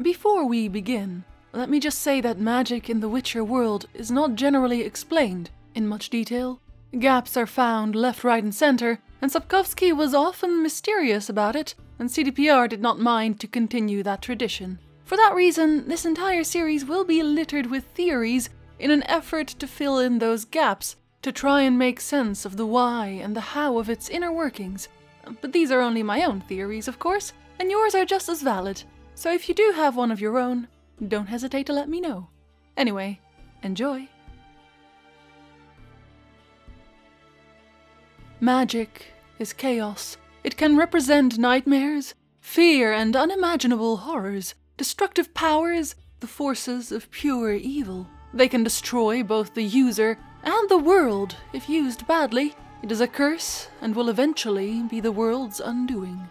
Before we begin, let me just say that magic in the Witcher world is not generally explained in much detail. Gaps are found left, right, and center, and Sapkowski was often mysterious about it, and CDPR did not mind to continue that tradition. For that reason, this entire series will be littered with theories in an effort to fill in those gaps, to try and make sense of the why and the how of its inner workings. But these are only my own theories, of course, and yours are just as valid. So if you do have one of your own, don't hesitate to let me know. Anyway, enjoy. Magic is chaos. It can represent nightmares, fear, and unimaginable horrors, destructive powers, the forces of pure evil. They can destroy both the user and the world if used badly. It is a curse and will eventually be the world's undoing.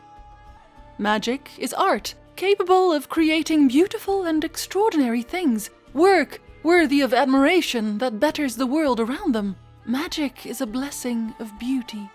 Magic is art, capable of creating beautiful and extraordinary things, work worthy of admiration that betters the world around them. Magic is a blessing of beauty.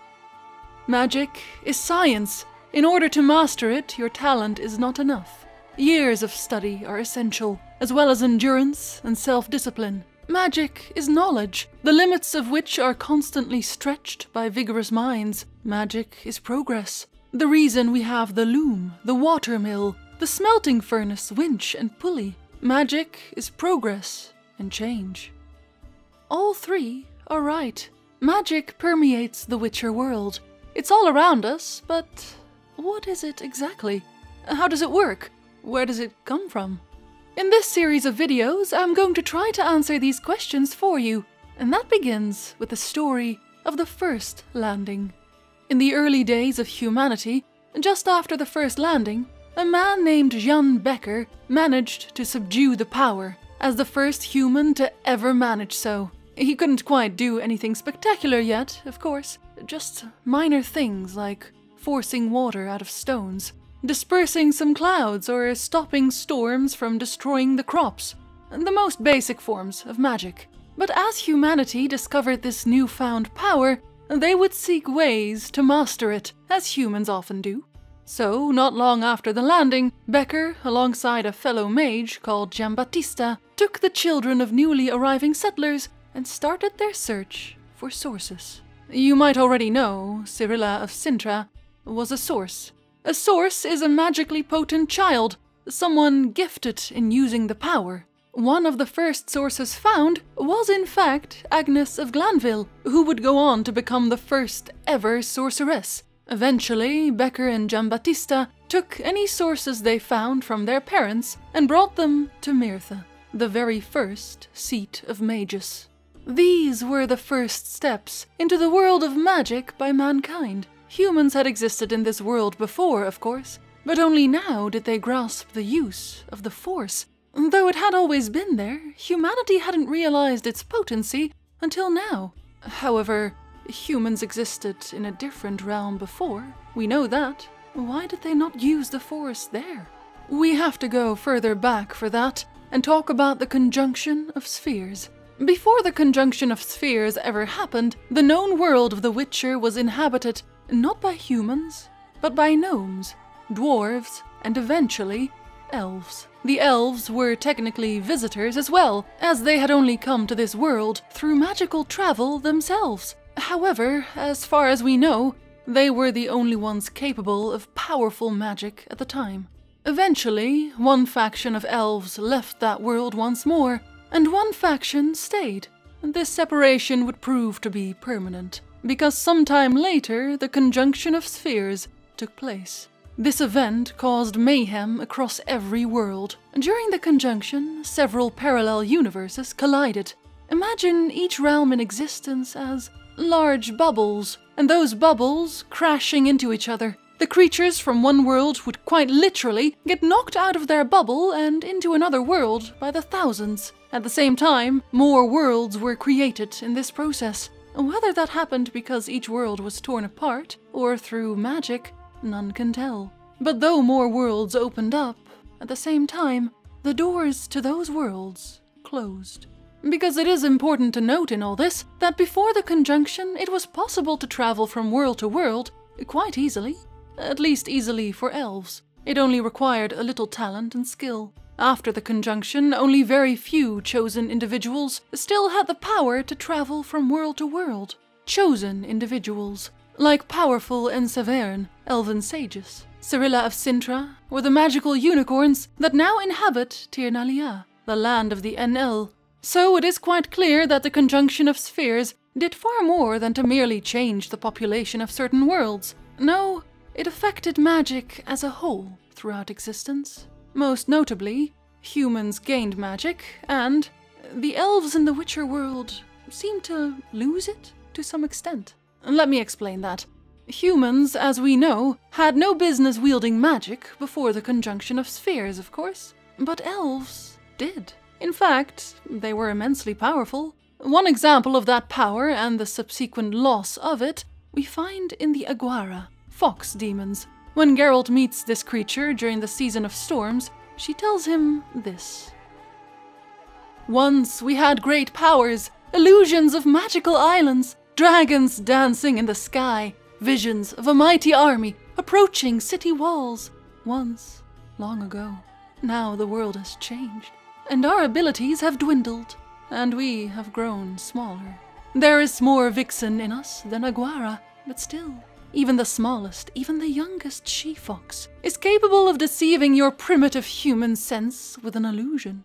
Magic is science. In order to master it, your talent is not enough. Years of study are essential, as well as endurance and self discipline. Magic is knowledge, the limits of which are constantly stretched by vigorous minds. Magic is progress. The reason we have the loom, the water mill, the smelting furnace, winch, and pulley. Magic is progress and change. All three are right. Magic permeates the Witcher world. It's all around us, but what is it exactly? How does it work? Where does it come from? In this series of videos, I'm going to try to answer these questions for you, and that begins with the story of the first landing. In the early days of humanity, just after the first landing, a man named Jan Bekker managed to subdue the power as the first human to ever manage so. He couldn't quite do anything spectacular yet, of course, just minor things like forcing water out of stones, dispersing some clouds, or stopping storms from destroying the crops. The most basic forms of magic. But as humanity discovered this newfound power, they would seek ways to master it, as humans often do. So, not long after the landing, Bekker, alongside a fellow mage called Giambattista, took the children of newly arriving settlers and started their search for sources. You might already know Cirilla of Cintra was a source. A source is a magically potent child, someone gifted in using the power. One of the first sources found was, in fact, Agnes of Glanville, who would go on to become the first ever sorceress. Eventually, Bekker and Giambattista took any sources they found from their parents and brought them to Mirtha, the very first seat of magus. These were the first steps into the world of magic by mankind. Humans had existed in this world before, of course, but only now did they grasp the use of the Force. Though it had always been there, humanity hadn't realized its potency until now. However, humans existed in a different realm before. We know that. Why did they not use the forest there? We have to go further back for that and talk about the conjunction of spheres. Before the conjunction of spheres ever happened, the known world of The Witcher was inhabited not by humans, but by gnomes, dwarves, and eventually elves. The elves were technically visitors as well, as they had only come to this world through magical travel themselves. However, as far as we know, they were the only ones capable of powerful magic at the time. Eventually, one faction of elves left that world once more, and one faction stayed. This separation would prove to be permanent, because sometime later the conjunction of spheres took place. This event caused mayhem across every world. During the conjunction, several parallel universes collided. Imagine each realm in existence as large bubbles, and those bubbles crashing into each other. The creatures from one world would quite literally get knocked out of their bubble and into another world by the thousands. At the same time, more worlds were created in this process. Whether that happened because each world was torn apart or through magic, none can tell. But though more worlds opened up, at the same time, the doors to those worlds closed. Because it is important to note in all this that before the conjunction, it was possible to travel from world to world quite easily, at least easily for elves. It only required a little talent and skill. After the conjunction, only very few chosen individuals still had the power to travel from world to world. Chosen individuals, like powerful Aen Saevherne, elven sages, Cirilla of Cintra, or the magical unicorns that now inhabit Tir na Lia, the land of the Aen Elle. So it is quite clear that the conjunction of spheres did far more than to merely change the population of certain worlds. No, it affected magic as a whole throughout existence. Most notably, humans gained magic, and the elves in the Witcher world seemed to lose it to some extent. Let me explain that. Humans, as we know, had no business wielding magic before the conjunction of spheres, of course, but elves did. In fact, they were immensely powerful. One example of that power and the subsequent loss of it we find in the Aguara, fox demons, when Geralt meets this creature during the season of storms, she tells him this. Once we had great powers, illusions of magical islands, dragons dancing in the sky, visions of a mighty army approaching city walls. Once, long ago. Now the world has changed, and our abilities have dwindled, and we have grown smaller. There is more vixen in us than Aguara, but still, even the smallest, even the youngest she-fox, is capable of deceiving your primitive human sense with an illusion.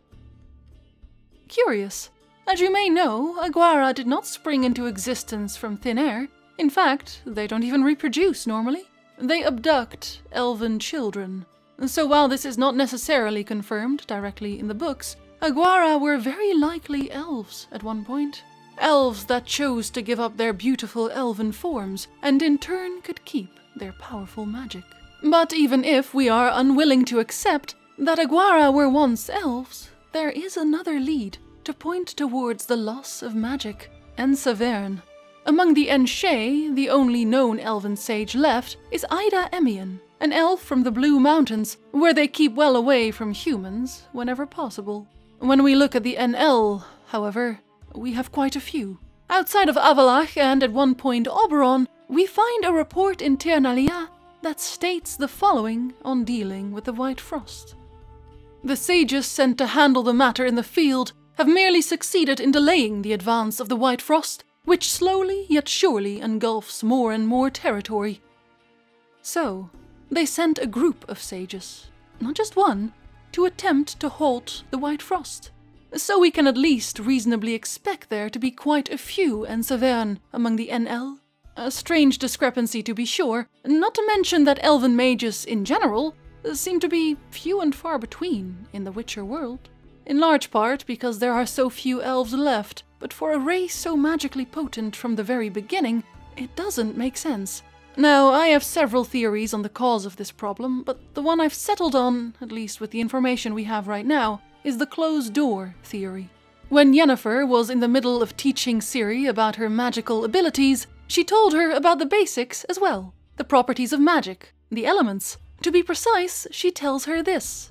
Curious. As you may know, Aguara did not spring into existence from thin air. In fact, they don't even reproduce normally. They abduct elven children. So while this is not necessarily confirmed directly in the books, Aguara were very likely elves at one point. Elves that chose to give up their beautiful elven forms and in turn could keep their powerful magic. But even if we are unwilling to accept that Aguara were once elves, there is another lead to point towards the loss of magic, Aen Saevherne. Among the Aen Seidhe, the only known elven sage left is Ida Emean, an elf from the Blue Mountains, where they keep well away from humans whenever possible. When we look at the Aen Elle, however, we have quite a few. Outside of Avallac'h and at one point Oberon, we find a report in Tir na Lia that states the following on dealing with the White Frost. The sages sent to handle the matter in the field have merely succeeded in delaying the advance of the White Frost, which slowly yet surely engulfs more and more territory. So, they sent a group of sages, not just one, to attempt to halt the White Frost so we can at least reasonably expect there to be quite a few Aen Saevherne among the Aen Elle. A strange discrepancy to be sure, not to mention that elven mages in general seem to be few and far between in the Witcher world. In large part because there are so few elves left, but for a race so magically potent from the very beginning, it doesn't make sense. Now, I have several theories on the cause of this problem, but the one I've settled on, at least with the information we have right now, is the closed door theory. When Yennefer was in the middle of teaching Ciri about her magical abilities, she told her about the basics as well the properties of magic, the elements. To be precise, she tells her this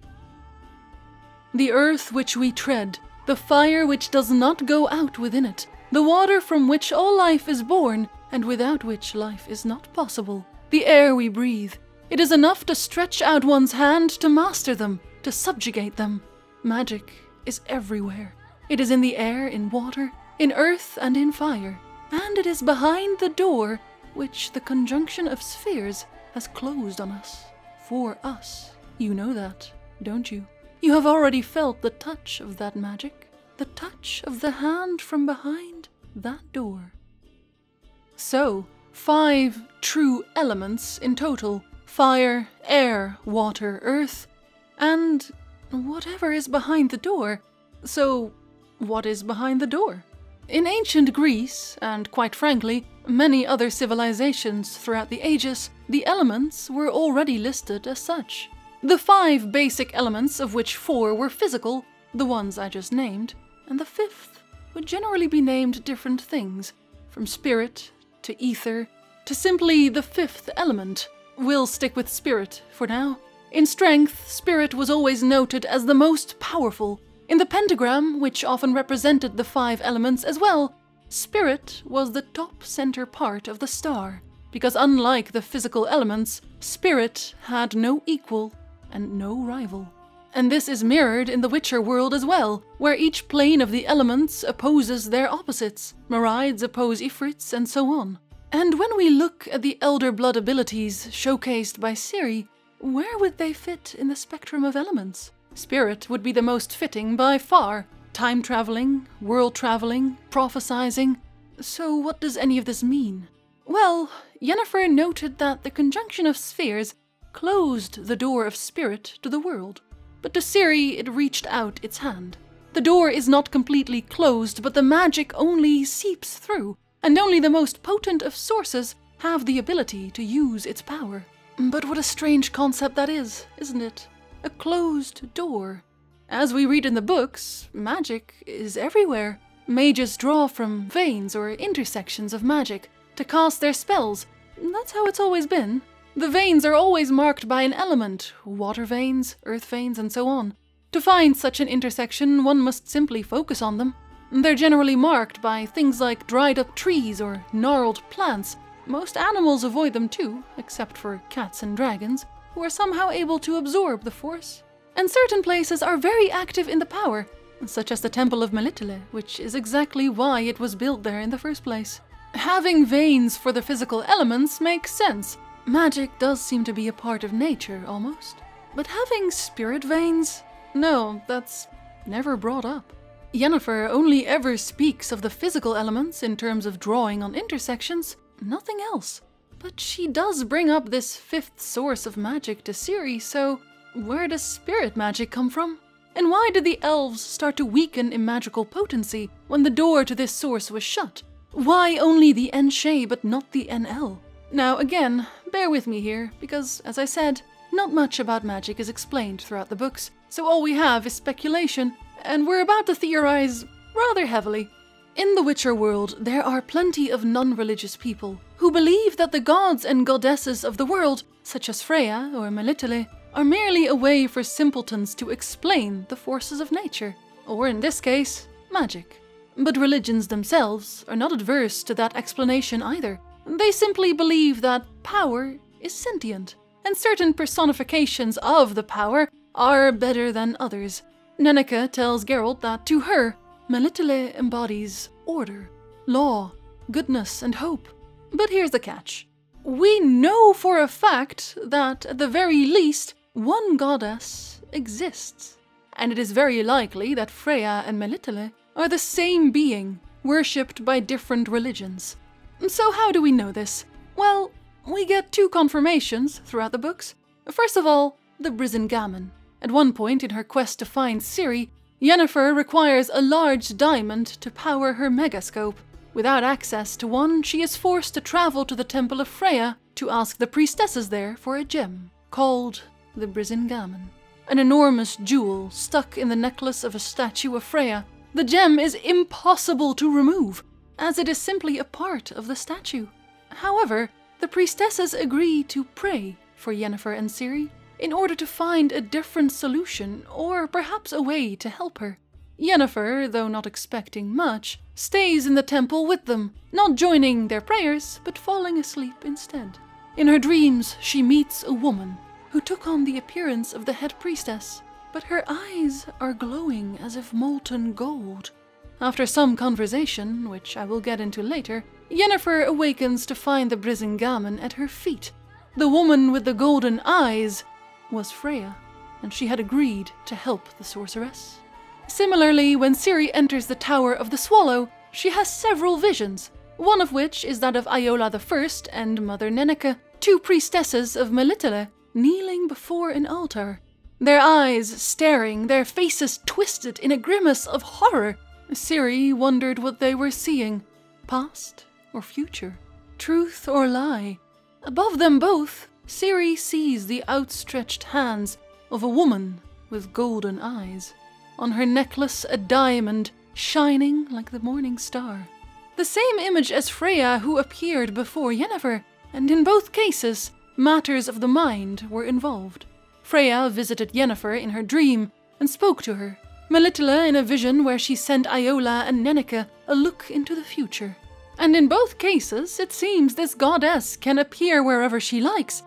The earth which we tread, the fire which does not go out within it, the water from which all life is born, and without which life is not possible, the air we breathe. It is enough to stretch out one's hand to master them, to subjugate them. Magic is everywhere. It is in the air, in water, in earth, and in fire. And it is behind the door which the conjunction of spheres has closed on us. For us. You know that, don't you? You have already felt the touch of that magic, the touch of the hand from behind that door. So, five true elements in total fire, air, water, earth, and whatever is behind the door. So, what is behind the door? In ancient Greece, and quite frankly, many other civilizations throughout the ages, the elements were already listed as such. The five basic elements, of which four were physical, the ones I just named, and the fifth would generally be named different things, from spirit to ether to simply the fifth element. We'll stick with spirit for now. In strength, spirit was always noted as the most powerful. In the pentagram, which often represented the five elements as well, spirit was the top center part of the star, because unlike the physical elements, spirit had no equal. and no rival. And this is mirrored in the Witcher world as well, where each plane of the elements opposes their opposites. Merides oppose Ifrits, and so on. And when we look at the Elder Blood abilities showcased by Ciri, where would they fit in the spectrum of elements? Spirit would be the most fitting by far. Time traveling, world traveling, prophesizing. So, what does any of this mean? Well, Yennefer noted that the conjunction of spheres closed the door of spirit to the world, but to Ciri it reached out its hand. The door is not completely closed, but the magic only seeps through, and only the most potent of sources have the ability to use its power. But what a strange concept that is, isn't it? A closed door. As we read in the books, magic is everywhere. Mages draw from veins or intersections of magic to cast their spells. That's how it's always been. The veins are always marked by an element water veins, earth veins, and so on. To find such an intersection, one must simply focus on them. They're generally marked by things like dried up trees or gnarled plants. Most animals avoid them too, except for cats and dragons, who are somehow able to absorb the force. And certain places are very active in the power, such as the Temple of Melitele, which is exactly why it was built there in the first place. Having veins for the physical elements makes sense. Magic does seem to be a part of nature, almost. But having spirit veins? No, that's never brought up. Yennefer only ever speaks of the physical elements in terms of drawing on intersections, nothing else. But she does bring up this fifth source of magic to Ciri, so where does spirit magic come from? And why did the elves start to weaken in magical potency when the door to this source was shut? Why only the Aen Seidhe but not the Elle? Now, again, bear with me here, because, as I said, not much about magic is explained throughout the books, so all we have is speculation, and we're about to theorize rather heavily. In the Witcher world, there are plenty of non religious people who believe that the gods and goddesses of the world, such as Freya or Melitele, are merely a way for simpletons to explain the forces of nature, or in this case, magic. But religions themselves are not adverse to that explanation either. They simply believe that power is sentient, and certain personifications of the power are better than others. Nenneke tells Geralt that to her, Melitele embodies order, law, goodness, and hope. But here's the catch. We know for a fact that, at the very least, one goddess exists, and it is very likely that Freya and Melitele are the same being, worshipped by different religions. So, how do we know this? Well, we get two confirmations throughout the books. First of all, the Brisingamen. At one point in her quest to find Ciri, Yennefer requires a large diamond to power her megascope. Without access to one, she is forced to travel to the Temple of Freya to ask the priestesses there for a gem, called the Brisingamen. An enormous jewel stuck in the necklace of a statue of Freya. The gem is impossible to remove, as it is simply a part of the statue. However, the priestesses agree to pray for Yennefer and Ciri in order to find a different solution or perhaps a way to help her. Yennefer, though not expecting much, stays in the temple with them, not joining their prayers, but falling asleep instead. In her dreams, she meets a woman who took on the appearance of the head priestess, but her eyes are glowing as if molten gold. After some conversation, which I will get into later, Yennefer awakens to find the Brisingamen at her feet. The woman with the golden eyes was Freya, and she had agreed to help the sorceress. Similarly, when Ciri enters the Tower of the Swallow, she has several visions, one of which is that of Iola I and Mother Nenneke, two priestesses of Melitele, kneeling before an altar, their eyes staring, their faces twisted in a grimace of horror. Ciri wondered what they were seeing past or future, truth or lie. Above them both, Ciri sees the outstretched hands of a woman with golden eyes. On her necklace, a diamond shining like the morning star. The same image as Freya who appeared before Yennefer, and in both cases, Matters of the mind were involved. Freya visited Yennefer in her dream and spoke to her. Melitele in a vision where she sent Iola and Nenneke a look into the future. And in both cases, it seems this goddess can appear wherever she likes.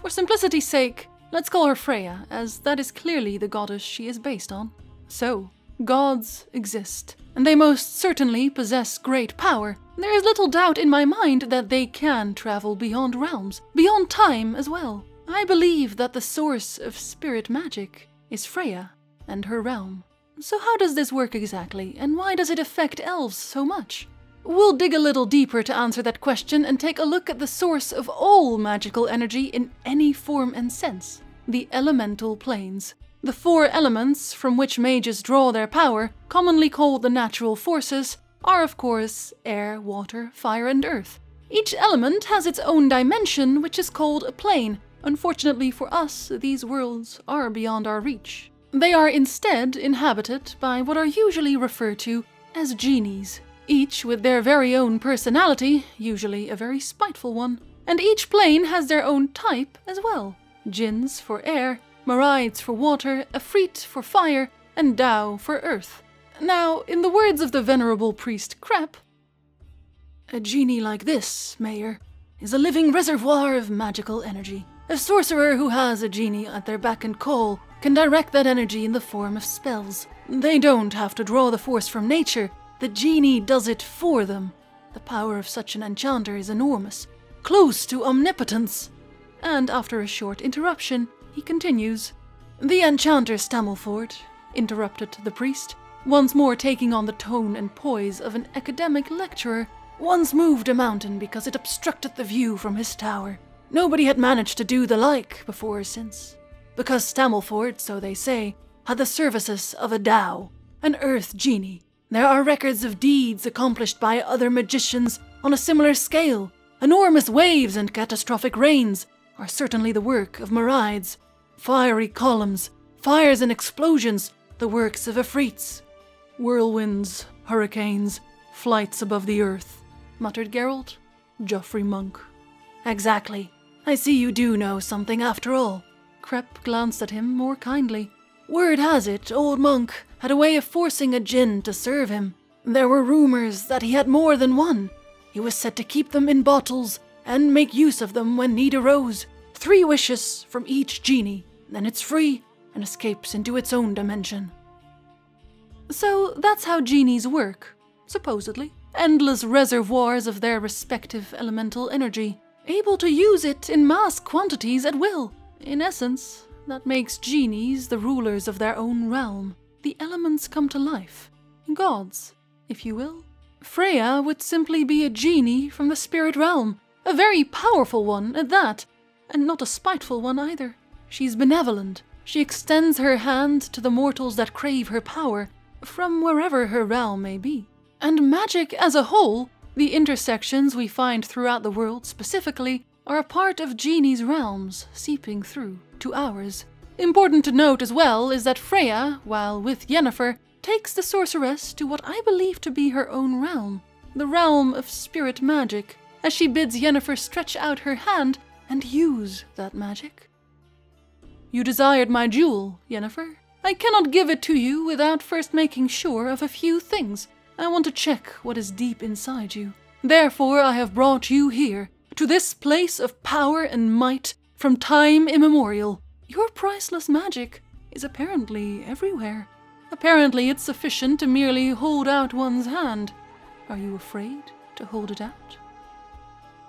For simplicity's sake, Let's call her Freya, as that is clearly the goddess she is based on. So, gods exist, and they most certainly possess great power. There is little doubt in my mind that they can travel beyond realms, beyond time as well. I believe that the source of spirit magic is Freya and her realm. So, how does this work exactly, and why does it affect elves so much? We'll dig a little deeper to answer that question and take a look at the source of all magical energy in any form and sense the elemental planes. The four elements from which mages draw their power, commonly called the natural forces, are of course air, water, fire, and earth. Each element has its own dimension, which is called a plane. Unfortunately for us, these worlds are beyond our reach. They are instead inhabited by what are usually referred to as genies, each with their very own personality, usually a very spiteful one. And each plane has their own type as well. Jinns for air, Marides for water, Efreet for fire, and Dao for earth. Now, in the words of the venerable priest Krep, a genie like this, Mayor, is a living reservoir of magical energy. A sorcerer who has a genie at their beck and call can direct that energy in the form of spells. They don't have to draw the force from nature, the genie does it for them. The power of such an enchanter is enormous, close to omnipotence. And after a short interruption, he continues. The enchanter Stammelford, interrupted the priest, once more taking on the tone and poise of an academic lecturer, once moved a mountain because it obstructed the view from his tower. Nobody had managed to do the like before or since. Because Stammelford, so they say, had the services of a Dao, an earth genie. There are records of deeds accomplished by other magicians on a similar scale. Enormous waves and catastrophic rains are certainly the work of Marides. Fiery columns, fires and explosions, the works of Efreets. Whirlwinds, hurricanes, flights above the earth, muttered Geralt. Geoffrey Monk. Exactly. I see you do know something after all. Krep glanced at him more kindly. Word has it, old Monk had a way of forcing a jinn to serve him. There were rumors that he had more than one. He was said to keep them in bottles and make use of them when need arose. Three wishes from each genie, then it's free and escapes into its own dimension. So that's how genies work, supposedly. Endless reservoirs of their respective elemental energy, able to use it in mass quantities at will. In essence, that makes genies the rulers of their own realm. The elements come to life. Gods, if you will. Freya would simply be a genie from the spirit realm, a very powerful one at that, and not a spiteful one either. She's benevolent. She extends her hand to the mortals that crave her power, from wherever her realm may be. And magic as a whole, the intersections we find throughout the world specifically, are a part of Genie's realms seeping through to ours. Important to note as well is that Freya, while with Yennefer, takes the sorceress to what I believe to be her own realm, the realm of spirit magic, as she bids Yennefer stretch out her hand and use that magic. You desired my jewel, Yennefer. I cannot give it to you without first making sure of a few things. I want to check what is deep inside you. Therefore, I have brought you here, to this place of power and might from time immemorial. Your priceless magic is apparently everywhere. Apparently, it's sufficient to merely hold out one's hand. Are you afraid to hold it out?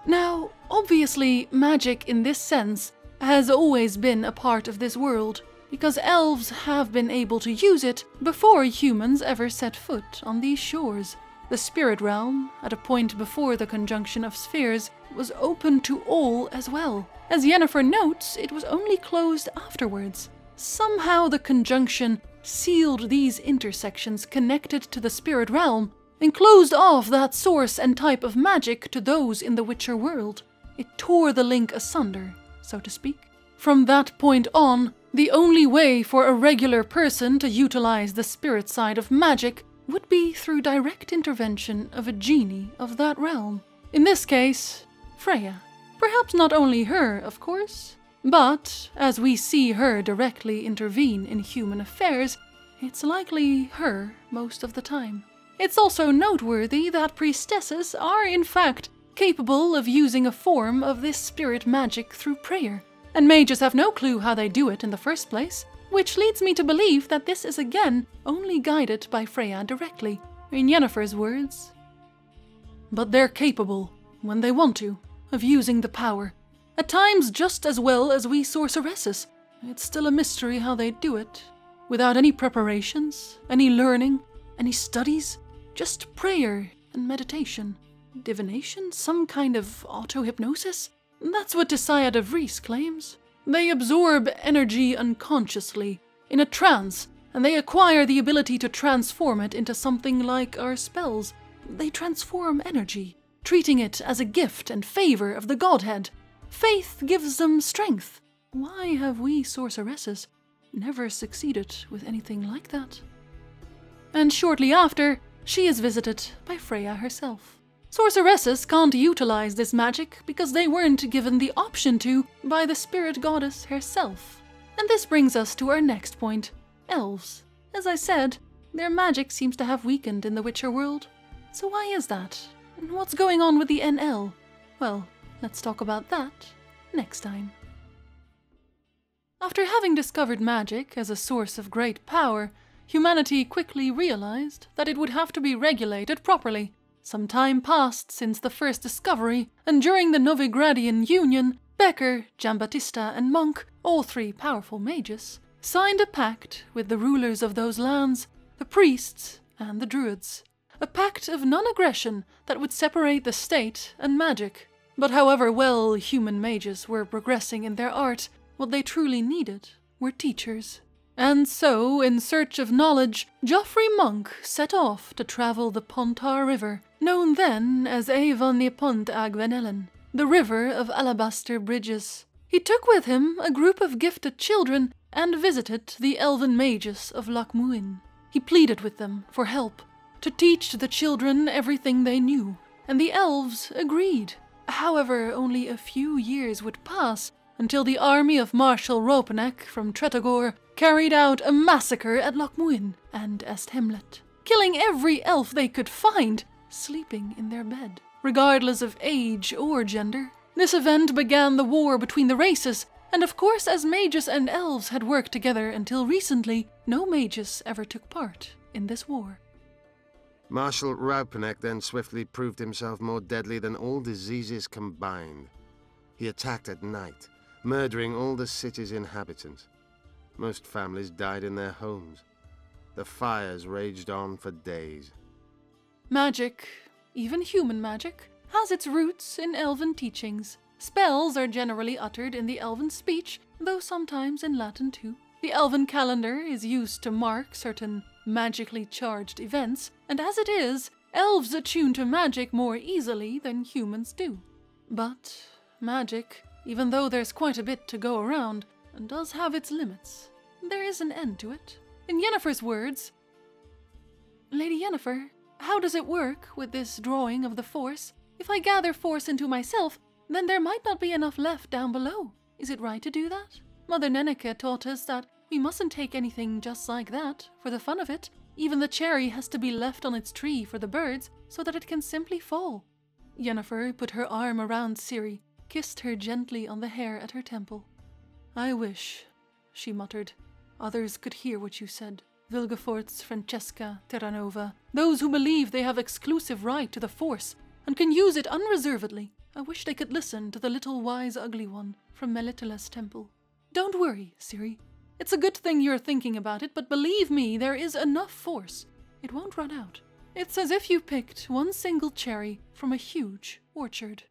Now, obviously, magic in this sense has always been a part of this world, because elves have been able to use it before humans ever set foot on these shores. The spirit realm, at a point before the conjunction of spheres, was open to all as well. As Yennefer notes, it was only closed afterwards. Somehow the conjunction sealed these intersections connected to the spirit realm and closed off that source and type of magic to those in the Witcher world. It tore the link asunder, so to speak. From that point on, the only way for a regular person to utilize the spirit side of magic would be through direct intervention of a genie of that realm. In this case, Freya. Perhaps not only her, of course, but as we see her directly intervene in human affairs, it's likely her most of the time. It's also noteworthy that priestesses are, in fact, capable of using a form of this spirit magic through prayer. and mages have no clue how they do it in the first place, which leads me to believe that this is again only guided by Freya directly, in Yennefer's words. But they're capable, when they want to, of using the power, at times just as well as we sorceresses. It's still a mystery how they do it, without any preparations, any learning, any studies, just prayer and meditation. Divination? Some kind of auto hypnosis? That's what Tissaia de Vries claims. They absorb energy unconsciously, in a trance, and they acquire the ability to transform it into something like our spells. They transform energy, treating it as a gift and favor of the Godhead. Faith gives them strength. Why have we sorceresses never succeeded with anything like that? And shortly after, she is visited by Freya herself. Sorceresses can't utilize this magic because they weren't given the option to by the spirit goddess herself. And this brings us to our next point elves. As I said, their magic seems to have weakened in the Witcher world. So why is that? And what's going on with the Aen Elle? Well, let's talk about that next time. After having discovered magic as a source of great power, humanity quickly realized that it would have to be regulated properly some time passed since the first discovery, and during the Novigradian Union, Bekker, Giambattista, and Monk, all three powerful mages, signed a pact with the rulers of those lands, the priests and the druids. A pact of non aggression that would separate the state and magic. But however well human mages were progressing in their art, what they truly needed were teachers. And so, in search of knowledge, Geoffrey Monk set off to travel the Pontar River, known then as Avon Pont Agvenellen, the river of alabaster bridges. He took with him a group of gifted children and visited the elven mages of Loch Muin. He pleaded with them for help, to teach the children everything they knew, and the elves agreed. However, only a few years would pass until the army of Marshal Raupenneck from Tretogor carried out a massacre at Loch Muin and Esthemlet, killing every elf they could find sleeping in their bed, regardless of age or gender. This event began the war between the races, and of course, as mages and elves had worked together until recently, no mages ever took part in this war. Marshal Raupenneck then swiftly proved himself more deadly than all diseases combined. He attacked at night, murdering all the city's inhabitants. Most families died in their homes. The fires raged on for days. Magic, even human magic, has its roots in elven teachings. Spells are generally uttered in the elven speech, though sometimes in Latin too. The elven calendar is used to mark certain magically charged events, and as it is, elves attune to magic more easily than humans do. But magic even though there's quite a bit to go around, does have its limits. There is an end to it. In Yennefer's words, Lady Yennefer, how does it work with this drawing of the Force? If I gather Force into myself, then there might not be enough left down below. Is it right to do that? Mother Nenneke taught us that we mustn't take anything just like that, for the fun of it. Even the cherry has to be left on its tree for the birds, so that it can simply fall. Yennefer put her arm around Ciri kissed her gently on the hair at her temple. I wish, she muttered, others could hear what you said. Vilgefortz, Francesca, Terranova, those who believe they have exclusive right to the Force and can use it unreservedly. I wish they could listen to the little wise ugly one from Melitele's temple. Don't worry, Ciri. It's a good thing you're thinking about it, but believe me, there is enough force. It won't run out. It's as if you picked one single cherry from a huge orchard.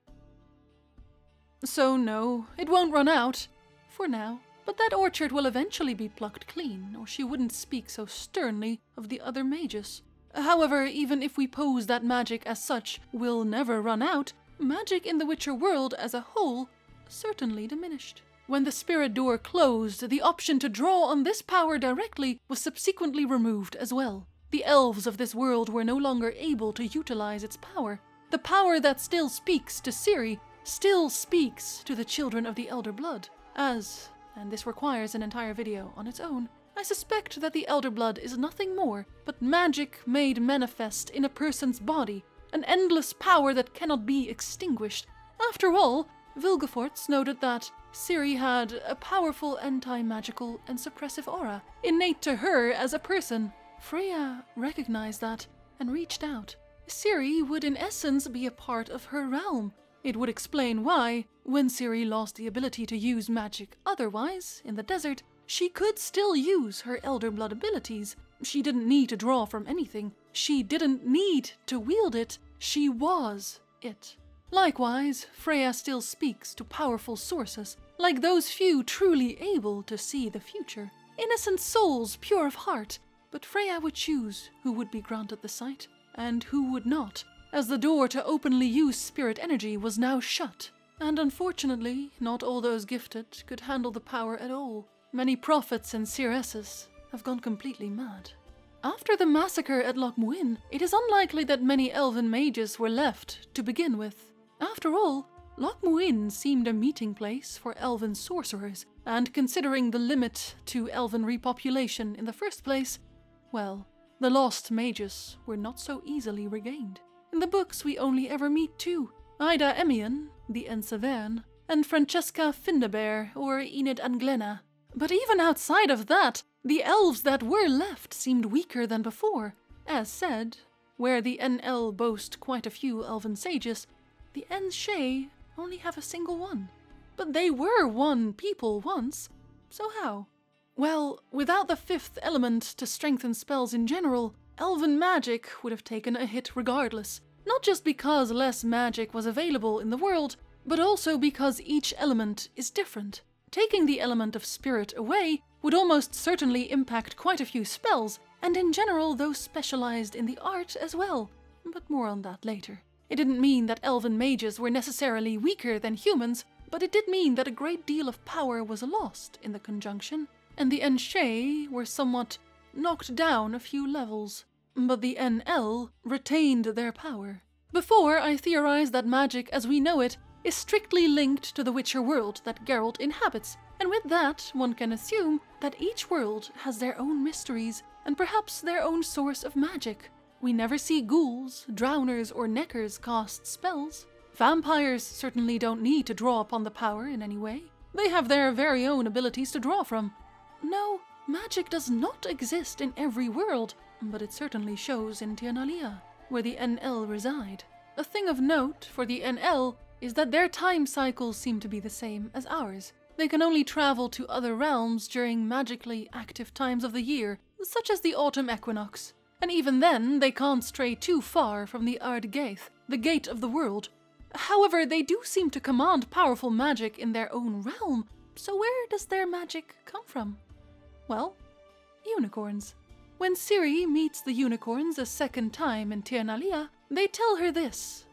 So, no, it won't run out. For now. But that orchard will eventually be plucked clean, or she wouldn't speak so sternly of the other mages. However, even if we pose that magic as such will never run out, magic in the Witcher world as a whole certainly diminished. When the spirit door closed, the option to draw on this power directly was subsequently removed as well. The elves of this world were no longer able to utilize its power. The power that still speaks to Ciri still speaks to the children of the Elder Blood, as, and this requires an entire video on its own, I suspect that the Elder Blood is nothing more but magic made manifest in a person's body, an endless power that cannot be extinguished. After all, Vilgefortz noted that Ciri had a powerful anti magical and suppressive aura, innate to her as a person. Freya recognized that and reached out. Ciri would, in essence, be a part of her realm. It would explain why, when Ciri lost the ability to use magic otherwise, in the desert, she could still use her Elder Blood abilities. She didn't need to draw from anything. She didn't need to wield it. She was it. Likewise, Freya still speaks to powerful sources, like those few truly able to see the future. Innocent souls, pure of heart. But Freya would choose who would be granted the sight, and who would not, as the door to openly use spirit energy was now shut. And unfortunately, not all those gifted could handle the power at all. Many prophets and seeresses have gone completely mad. After the massacre at Loch Muin, it is unlikely that many elven mages were left to begin with. After all, Loch Muin seemed a meeting place for elven sorcerers, and considering the limit to elven repopulation in the first place, well, the lost mages were not so easily regained. In the books, we only ever meet two Ida Emean, the Aen Saevherne, and Francesca Findabair or Enid an Gleanna. But even outside of that, the elves that were left seemed weaker than before. As said, where the Aen Elle boast quite a few elven sages, the Aen Seidhe only have a single one. But they were one people once, so how? Well, without the fifth element to strengthen spells in general, elven magic would have taken a hit regardless. Not just because less magic was available in the world, but also because each element is different. Taking the element of spirit away would almost certainly impact quite a few spells, and in general those specialized in the art as well. But more on that later. It didn't mean that elven mages were necessarily weaker than humans, but it did mean that a great deal of power was lost in the conjunction, and the Aen Seidhe were somewhat knocked down a few levels. But the Aen Elle retained their power. Before, I theorized that magic as we know it is strictly linked to the Witcher world that Geralt inhabits, and with that, one can assume that each world has their own mysteries and perhaps their own source of magic. We never see ghouls, drowners, or neckers cast spells. Vampires certainly don't need to draw upon the power in any way. They have their very own abilities to draw from. No, magic does not exist in every world, but it certainly shows in Tir na Lia, where the Aen Elle reside. A thing of note for the Aen Elle is that their time cycles seem to be the same as ours. They can only travel to other realms during magically active times of the year, such as the autumn equinox and even then they can't stray too far from the Ard Ghaith, the gate of the world. However, they do seem to command powerful magic in their own realm, so where does their magic come from? Well, unicorns. When Ciri meets the unicorns a second time in Tir na Lia, they tell her this.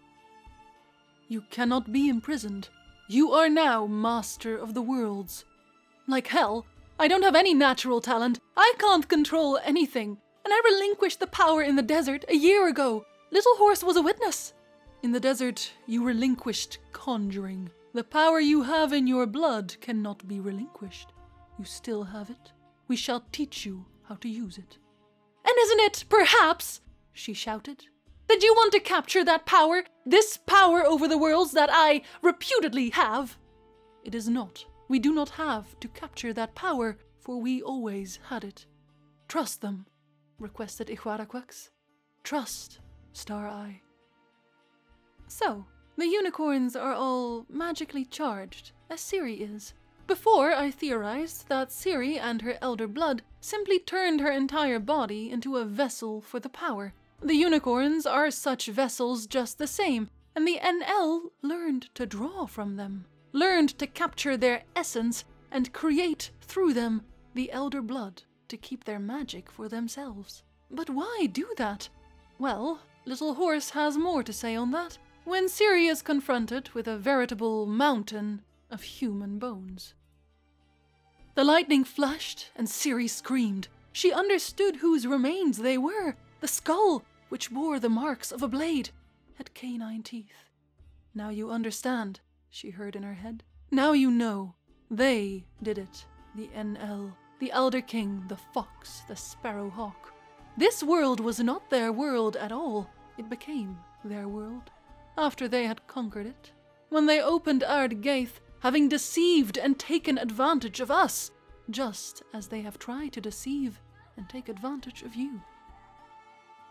You cannot be imprisoned. You are now master of the worlds. Like hell, I don't have any natural talent. I can't control anything and I relinquished the power in the desert a year ago. Little Horse was a witness. In the desert, you relinquished conjuring. The power you have in your blood cannot be relinquished. You still have it. We shall teach you how to use it. And isn't it, perhaps, she shouted, that you want to capture that power, this power over the worlds that I reputedly have? It is not. We do not have to capture that power, for we always had it. Trust them requested Ihuaraquax. Trust, Star Eye. So, the unicorns are all magically charged, as Ciri is. Before, I theorized that Ciri and her elder blood simply turned her entire body into a vessel for the power. The unicorns are such vessels just the same, and the Aen Elle learned to draw from them, learned to capture their essence and create through them the elder blood to keep their magic for themselves. But why do that? Well, Little Horse has more to say on that when Ciri is confronted with a veritable mountain of human bones. The lightning flashed, and Ciri screamed. She understood whose remains they were. The skull, which bore the marks of a blade, had canine teeth. Now you understand, she heard in her head. Now you know. They did it. The Aen Elle the Elder King, the fox, the sparrow hawk. This world was not their world at all. It became their world after they had conquered it. when they opened Ard Gaith, having deceived and taken advantage of us, just as they have tried to deceive and take advantage of you.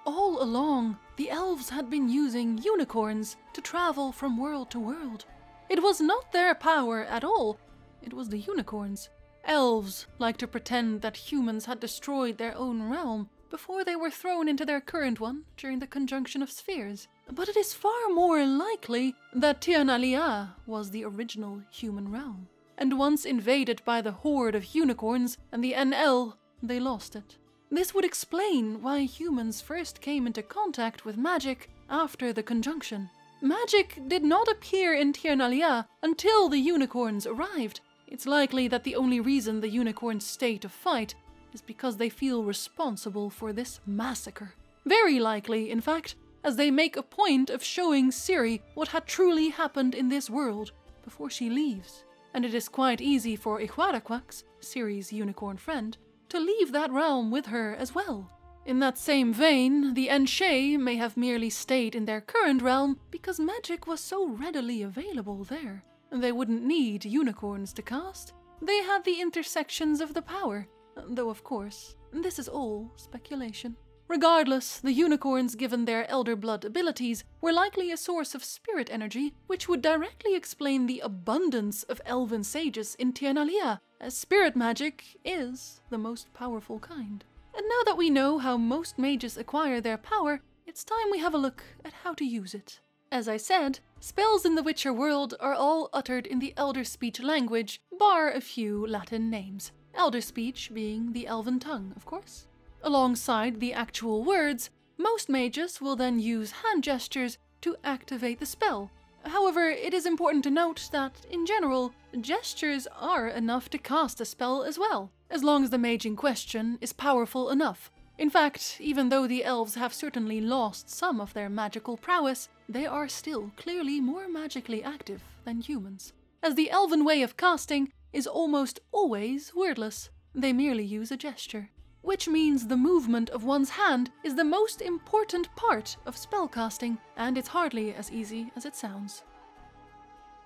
All along, the elves had been using unicorns to travel from world to world. It was not their power at all, it was the unicorns. Elves like to pretend that humans had destroyed their own realm before they were thrown into their current one during the conjunction of spheres. But it is far more likely that Tir na Lia was the original human realm. And once invaded by the horde of unicorns and the Aen Elle, they lost it. This would explain why humans first came into contact with magic after the conjunction. Magic did not appear in Tir na Lia until the unicorns arrived. It's likely that the only reason the unicorns stay to fight is because they feel responsible for this massacre. Very likely, in fact, as they make a point of showing Ciri what had truly happened in this world before she leaves. And it is quite easy for Ihuarraquax, Ciri's unicorn friend, to leave that realm with her as well. In that same vein, the Aen Seidhe may have merely stayed in their current realm because magic was so readily available there. They wouldn't need unicorns to cast. They had the intersections of the power, though of course, this is all speculation. Regardless, the unicorns, given their elder blood abilities, were likely a source of spirit energy, which would directly explain the abundance of elven sages in Tir na Lia, as spirit magic is the most powerful kind. And now that we know how most mages acquire their power, it's time we have a look at how to use it. As I said, spells in the Witcher world are all uttered in the Elder Speech language, bar a few Latin names. Elder Speech being the Elven tongue, of course. Alongside the actual words, most mages will then use hand gestures to activate the spell. However, it is important to note that, in general, gestures are enough to cast a spell as well, as long as the mage in question is powerful enough. In fact, even though the elves have certainly lost some of their magical prowess, they are still clearly more magically active than humans. As the elven way of casting is almost always wordless, they merely use a gesture which means the movement of one's hand is the most important part of spellcasting, and it's hardly as easy as it sounds.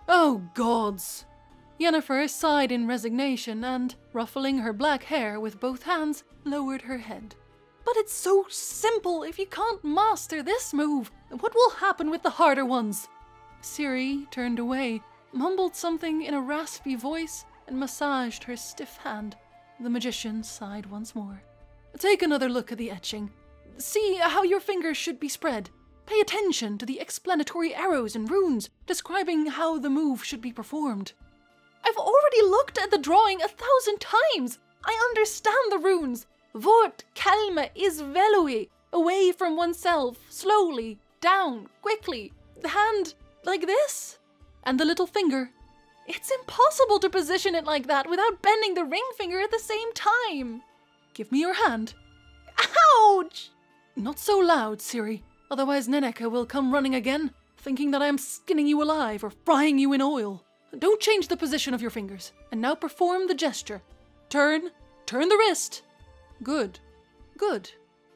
Oh gods! Yennefer sighed in resignation and, ruffling her black hair with both hands, lowered her head. But it's so simple if you can't master this move. What will happen with the harder ones? Ciri turned away, mumbled something in a raspy voice, and massaged her stiff hand. The magician sighed once more. Take another look at the etching. See how your fingers should be spread. Pay attention to the explanatory arrows and runes describing how the move should be performed. I've already looked at the drawing a thousand times. I understand the runes. Vort kalma is velui. Away from oneself, slowly, down, quickly. The hand like this. And the little finger. It's impossible to position it like that without bending the ring finger at the same time. Give me your hand. Ouch! Not so loud, Ciri, otherwise Nenneke will come running again, thinking that I am skinning you alive or frying you in oil. Don't change the position of your fingers. And now perform the gesture. Turn, turn the wrist. Good, good.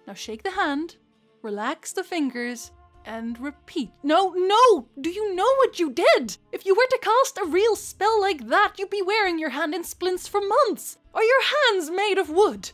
Now shake the hand, relax the fingers, and repeat. No, no! Do you know what you did? If you were to cast a real spell like that, you'd be wearing your hand in splints for months. Are your hands made of wood?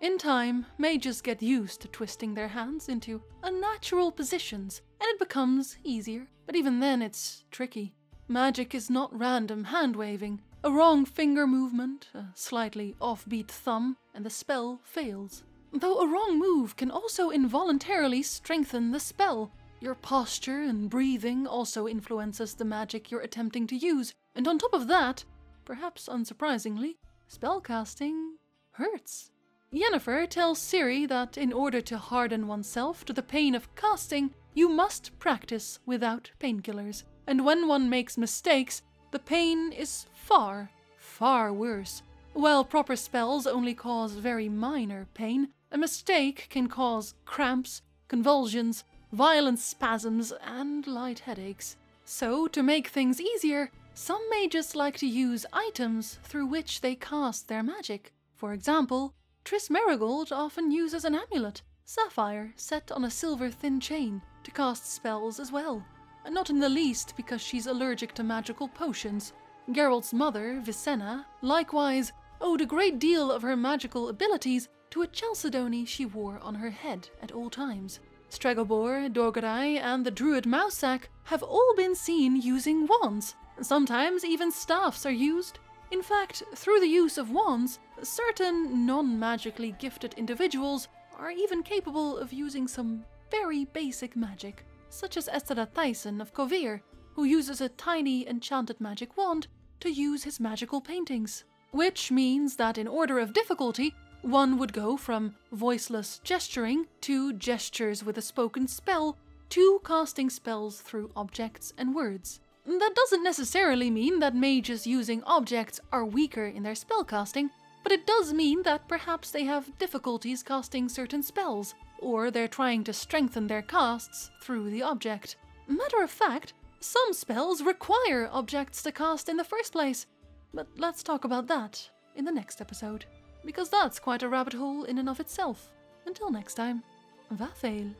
In time, mages get used to twisting their hands into unnatural positions, and it becomes easier. But even then, it's tricky. Magic is not random hand waving. A wrong finger movement, a slightly offbeat thumb, and the spell fails. Though a wrong move can also involuntarily strengthen the spell. Your posture and breathing also influences the magic you're attempting to use, and on top of that, perhaps unsurprisingly, spellcasting hurts. Yennefer tells Ciri that in order to harden oneself to the pain of casting, you must practice without painkillers. And when one makes mistakes, the pain is far, far worse. While proper spells only cause very minor pain, a mistake can cause cramps, convulsions, violent spasms, and light headaches. So, to make things easier, some mages like to use items through which they cast their magic. For example, Triss Merigold often uses an amulet, sapphire, set on a silver thin chain, to cast spells as well. not in the least because she's allergic to magical potions. Geralt's mother, Visenna, likewise owed a great deal of her magical abilities to a chalcedony she wore on her head at all times. Stregobor, Dorregaray, and the druid Mousesack have all been seen using wands. Sometimes even staffs are used. In fact, through the use of wands, certain non magically gifted individuals are even capable of using some very basic magic, such as Esterad Thyssen of Kovir, who uses a tiny enchanted magic wand to use his magical paintings. Which means that in order of difficulty, one would go from voiceless gesturing to gestures with a spoken spell to casting spells through objects and words. That doesn't necessarily mean that mages using objects are weaker in their spellcasting, but it does mean that perhaps they have difficulties casting certain spells, or they're trying to strengthen their casts through the object. Matter of fact, some spells require objects to cast in the first place, but let's talk about that in the next episode, because that's quite a rabbit hole in and of itself. Until next time, Va faill.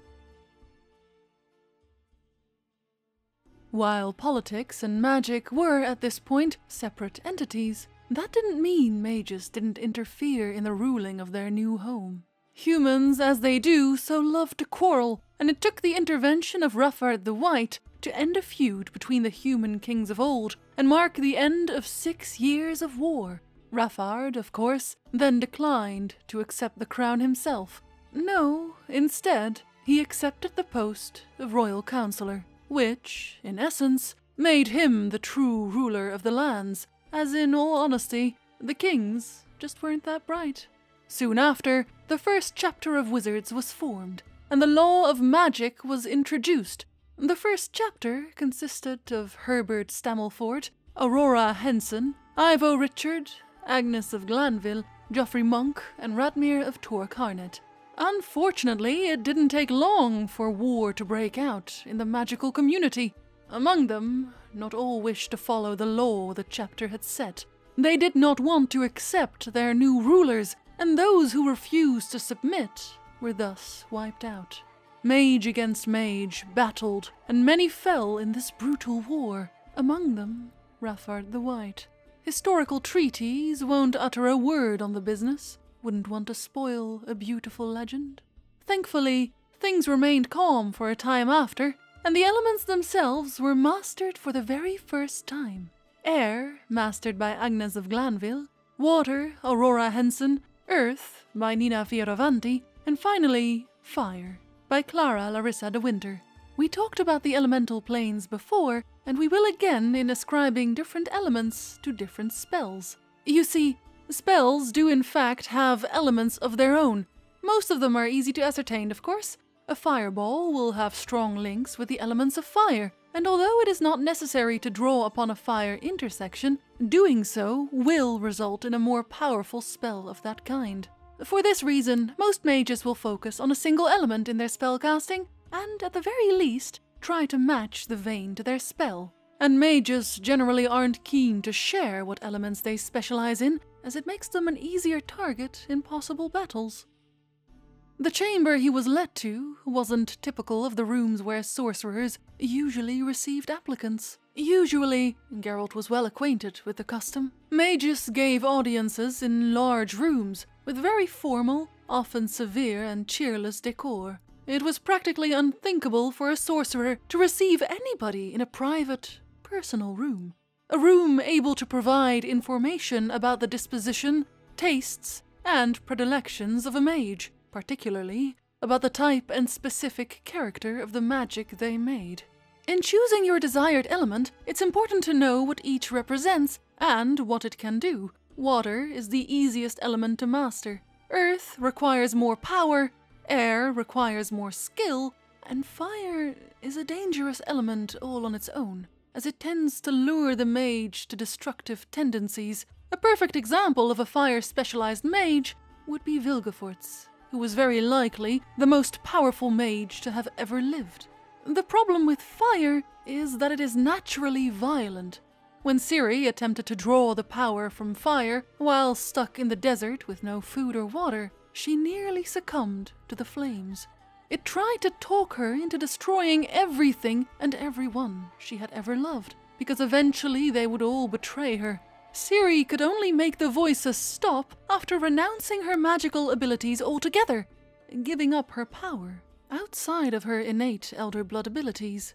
While politics and magic were at this point separate entities, that didn't mean mages didn't interfere in the ruling of their new home. Humans, as they do, so love to quarrel, and it took the intervention of Raffard the White to end a feud between the human kings of old and mark the end of six years of war. Raffard, of course, then declined to accept the crown himself. No, instead, he accepted the post of royal counselor which, in essence, made him the true ruler of the lands, as in all honesty, the kings just weren't that bright. Soon after, the first chapter of Wizards was formed, and the law of magic was introduced. The first chapter consisted of Herbert Stammelfort, Aurora Henson, Ivo Richard, Agnes of Glanville, Geoffrey Monck, and Radmir of Tor Carnedd. Unfortunately, it didn't take long for war to break out in the magical community. Among them, not all wished to follow the law the chapter had set. They did not want to accept their new rulers, and those who refused to submit were thus wiped out. Mage against mage battled, and many fell in this brutal war, among them Raffard the White. Historical treaties won't utter a word on the business, wouldn't want to spoil a beautiful legend. Thankfully, things remained calm for a time after, and the elements themselves were mastered for the very first time. Air, mastered by Agnes of Glanville, water, Aurora Henson, earth, by Nina Fioravanti, and finally, fire, by Clara Larissa de Winter. We talked about the elemental planes before, and we will again in ascribing different elements to different spells. You see, Spells do in fact have elements of their own. Most of them are easy to ascertain, of course. A fireball will have strong links with the elements of fire, and although it is not necessary to draw upon a fire intersection, doing so will result in a more powerful spell of that kind. For this reason, most mages will focus on a single element in their spellcasting, and at the very least, try to match the vein to their spell. And mages generally aren't keen to share what elements they specialize in, as it makes them an easier target in possible battles. The chamber he was led to wasn't typical of the rooms where sorcerers usually received applicants. Usually, Geralt was well acquainted with the custom, mages gave audiences in large rooms with very formal, often severe and cheerless decor. It was practically unthinkable for a sorcerer to receive anybody in a private, personal room a room able to provide information about the disposition, tastes, and predilections of a mage, particularly about the type and specific character of the magic they made. In choosing your desired element, it's important to know what each represents and what it can do. Water is the easiest element to master. Earth requires more power, air requires more skill, and fire is a dangerous element all on its own as it tends to lure the mage to destructive tendencies. A perfect example of a fire specialized mage would be Vilgefortz, who was very likely the most powerful mage to have ever lived. The problem with fire is that it is naturally violent. When Ciri attempted to draw the power from fire while stuck in the desert with no food or water, she nearly succumbed to the flames. It tried to talk her into destroying everything and everyone she had ever loved, because eventually they would all betray her. Ciri could only make the voices stop after renouncing her magical abilities altogether, giving up her power outside of her innate Elder Blood abilities.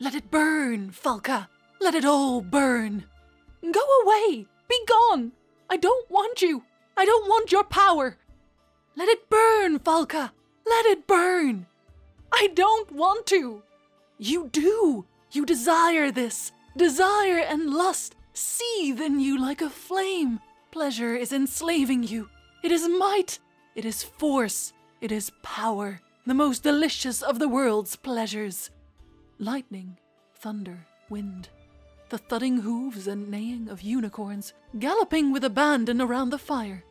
Let it burn, Falka! Let it all burn! Go away! Be gone! I don't want you! I don't want your power! Let it burn, Falka! Let it burn! I don't want to! You do! You desire this! Desire and lust seethe in you like a flame. Pleasure is enslaving you. It is might. It is force. It is power. The most delicious of the world's pleasures. Lightning, thunder, wind. The thudding hooves and neighing of unicorns, galloping with abandon around the fire.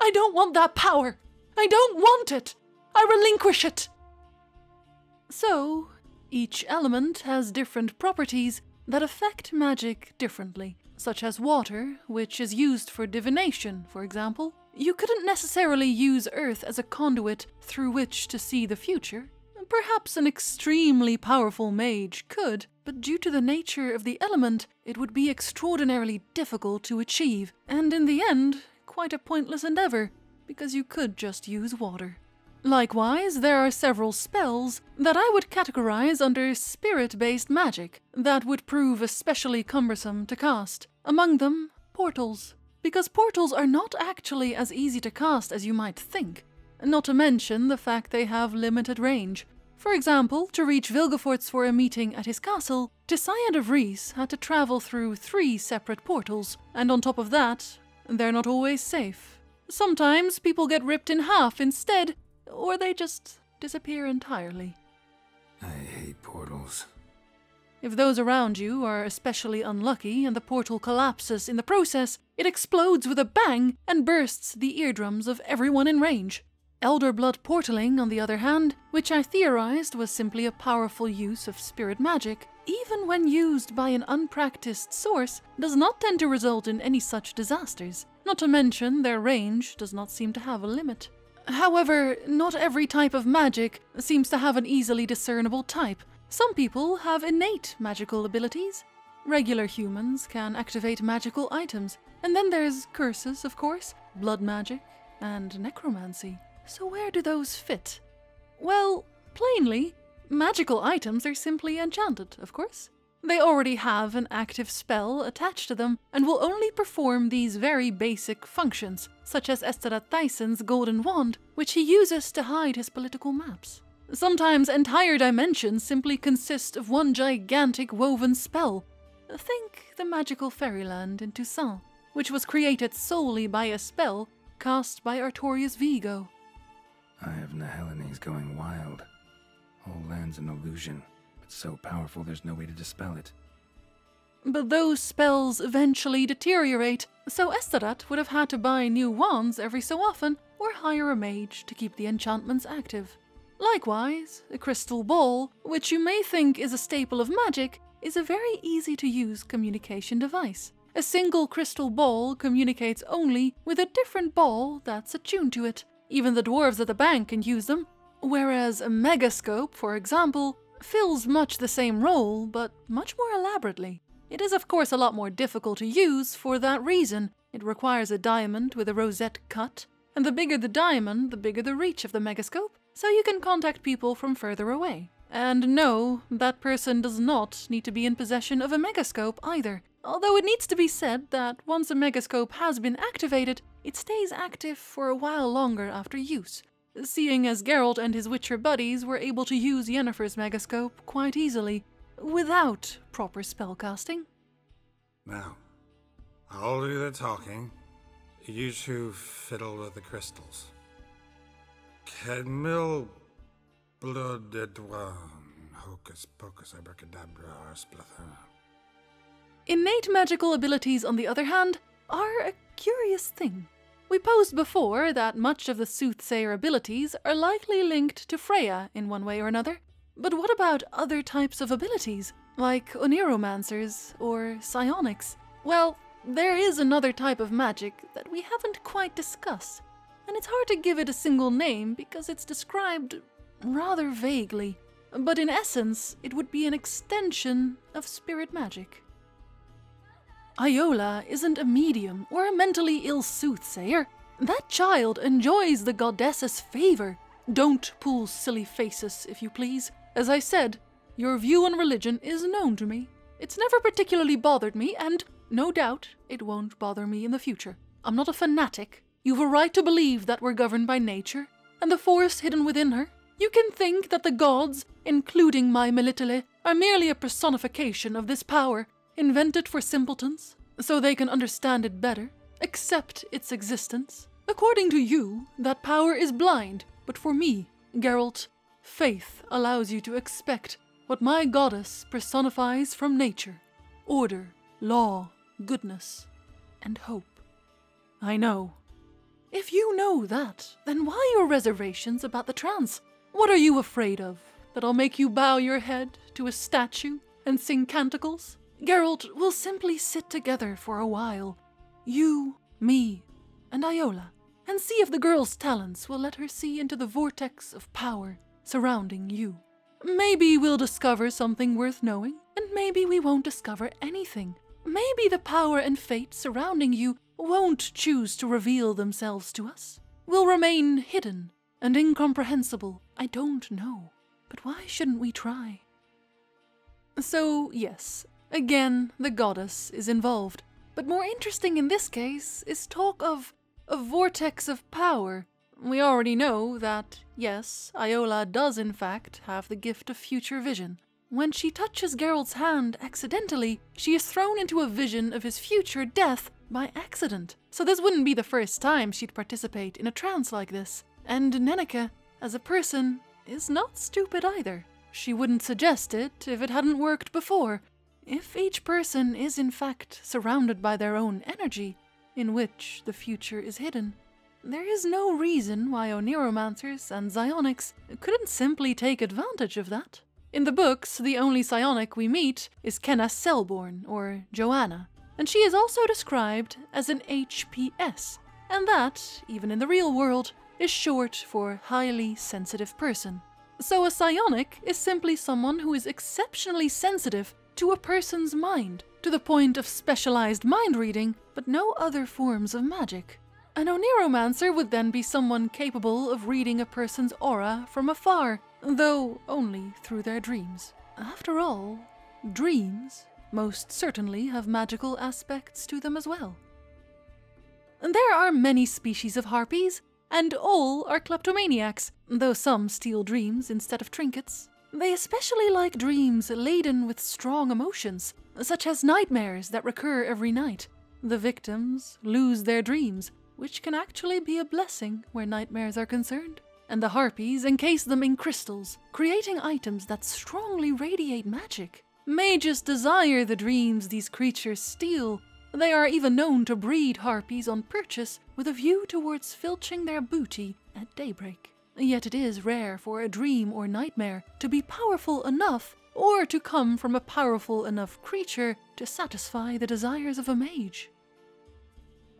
I don't want that power! I don't want it! I relinquish it! So, each element has different properties that affect magic differently, such as water, which is used for divination, for example. You couldn't necessarily use Earth as a conduit through which to see the future. Perhaps an extremely powerful mage could, but due to the nature of the element, it would be extraordinarily difficult to achieve, and in the end, quite a pointless endeavor, because you could just use water. Likewise, there are several spells that I would categorize under spirit based magic that would prove especially cumbersome to cast. Among them, portals. Because portals are not actually as easy to cast as you might think, not to mention the fact they have limited range. For example, to reach Vilgefortz for a meeting at his castle, Tissaia of Rhys had to travel through three separate portals, and on top of that, they're not always safe. Sometimes people get ripped in half instead or they just disappear entirely. I hate portals. If those around you are especially unlucky and the portal collapses in the process, it explodes with a bang and bursts the eardrums of everyone in range. Elder Blood portaling, on the other hand, which I theorized was simply a powerful use of spirit magic, even when used by an unpracticed source, does not tend to result in any such disasters. Not to mention, their range does not seem to have a limit. However, not every type of magic seems to have an easily discernible type. Some people have innate magical abilities. Regular humans can activate magical items. And then there's curses, of course, blood magic, and necromancy. So where do those fit? Well, plainly, magical items are simply enchanted, of course. They already have an active spell attached to them and will only perform these very basic functions, such as Esterad Thyssen's golden wand, which he uses to hide his political maps. Sometimes entire dimensions simply consist of one gigantic woven spell. Think the magical fairyland in Toussaint, which was created solely by a spell cast by Artorius Vigo. I have Nehelenese going wild. Whole land's an illusion. It's so powerful there's no way to dispel it. But those spells eventually deteriorate, so Esterad would have had to buy new wands every so often or hire a mage to keep the enchantments active. Likewise, a crystal ball, which you may think is a staple of magic, is a very easy to use communication device. A single crystal ball communicates only with a different ball that's attuned to it. Even the dwarves at the bank can use them. Whereas a megascope, for example, fills much the same role, but much more elaborately. It is, of course, a lot more difficult to use for that reason. It requires a diamond with a rosette cut, and the bigger the diamond, the bigger the reach of the megascope, so you can contact people from further away. And no, that person does not need to be in possession of a megascope either. Although it needs to be said that once a megascope has been activated, it stays active for a while longer after use, seeing as Geralt and his Witcher buddies were able to use Yennefer's megascope quite easily, without proper spellcasting. Now, I'll do the talking. You two fiddle with the crystals. Kedmil blood edwan hocus pocus abracadabra arsplatha. Innate magical abilities, on the other hand, are a curious thing. We posed before that much of the soothsayer abilities are likely linked to Freya in one way or another. But what about other types of abilities, like oniromancers or psionics? Well, there is another type of magic that we haven't quite discussed, and it's hard to give it a single name because it's described rather vaguely, but in essence, it would be an extension of spirit magic. Iola isn't a medium or a mentally ill soothsayer. That child enjoys the goddess's favor. Don't pull silly faces, if you please. As I said, your view on religion is known to me. It's never particularly bothered me, and no doubt it won't bother me in the future. I'm not a fanatic. You've a right to believe that we're governed by nature and the force hidden within her. You can think that the gods, including my Melitele, are merely a personification of this power, invented for simpletons, so they can understand it better, accept its existence. According to you, that power is blind, but for me, Geralt, faith allows you to expect what my goddess personifies from nature order, law, goodness, and hope. I know. If you know that, then why your reservations about the trance? What are you afraid of? That I'll make you bow your head to a statue and sing canticles? Geralt, we'll simply sit together for a while. You, me, and Iola, and see if the girl's talents will let her see into the vortex of power surrounding you. Maybe we'll discover something worth knowing, and maybe we won't discover anything. Maybe the power and fate surrounding you won't choose to reveal themselves to us. We'll remain hidden and incomprehensible. I don't know. But why shouldn't we try? So, yes, again, the goddess is involved. But more interesting in this case is talk of a vortex of power we already know that, yes, Iola does in fact have the gift of future vision. When she touches Geralt's hand accidentally, she is thrown into a vision of his future death by accident. So this wouldn't be the first time she'd participate in a trance like this. And Nenneke, as a person, is not stupid either. She wouldn't suggest it if it hadn't worked before. If each person is in fact surrounded by their own energy, in which the future is hidden, there is no reason why Oniromancers and Psionics couldn't simply take advantage of that. In the books, the only psionic we meet is Kenna Selborne, or Joanna, and she is also described as an HPS, and that, even in the real world, is short for highly sensitive person. So a psionic is simply someone who is exceptionally sensitive to a person's mind, to the point of specialized mind reading, but no other forms of magic. An oniromancer would then be someone capable of reading a person's aura from afar, though only through their dreams. After all, dreams most certainly have magical aspects to them as well. There are many species of harpies, and all are kleptomaniacs, though some steal dreams instead of trinkets. They especially like dreams laden with strong emotions, such as nightmares that recur every night. The victims lose their dreams, which can actually be a blessing where nightmares are concerned. And the harpies encase them in crystals, creating items that strongly radiate magic. Mages desire the dreams these creatures steal. They are even known to breed harpies on purchase with a view towards filching their booty at daybreak. Yet it is rare for a dream or nightmare to be powerful enough or to come from a powerful enough creature to satisfy the desires of a mage.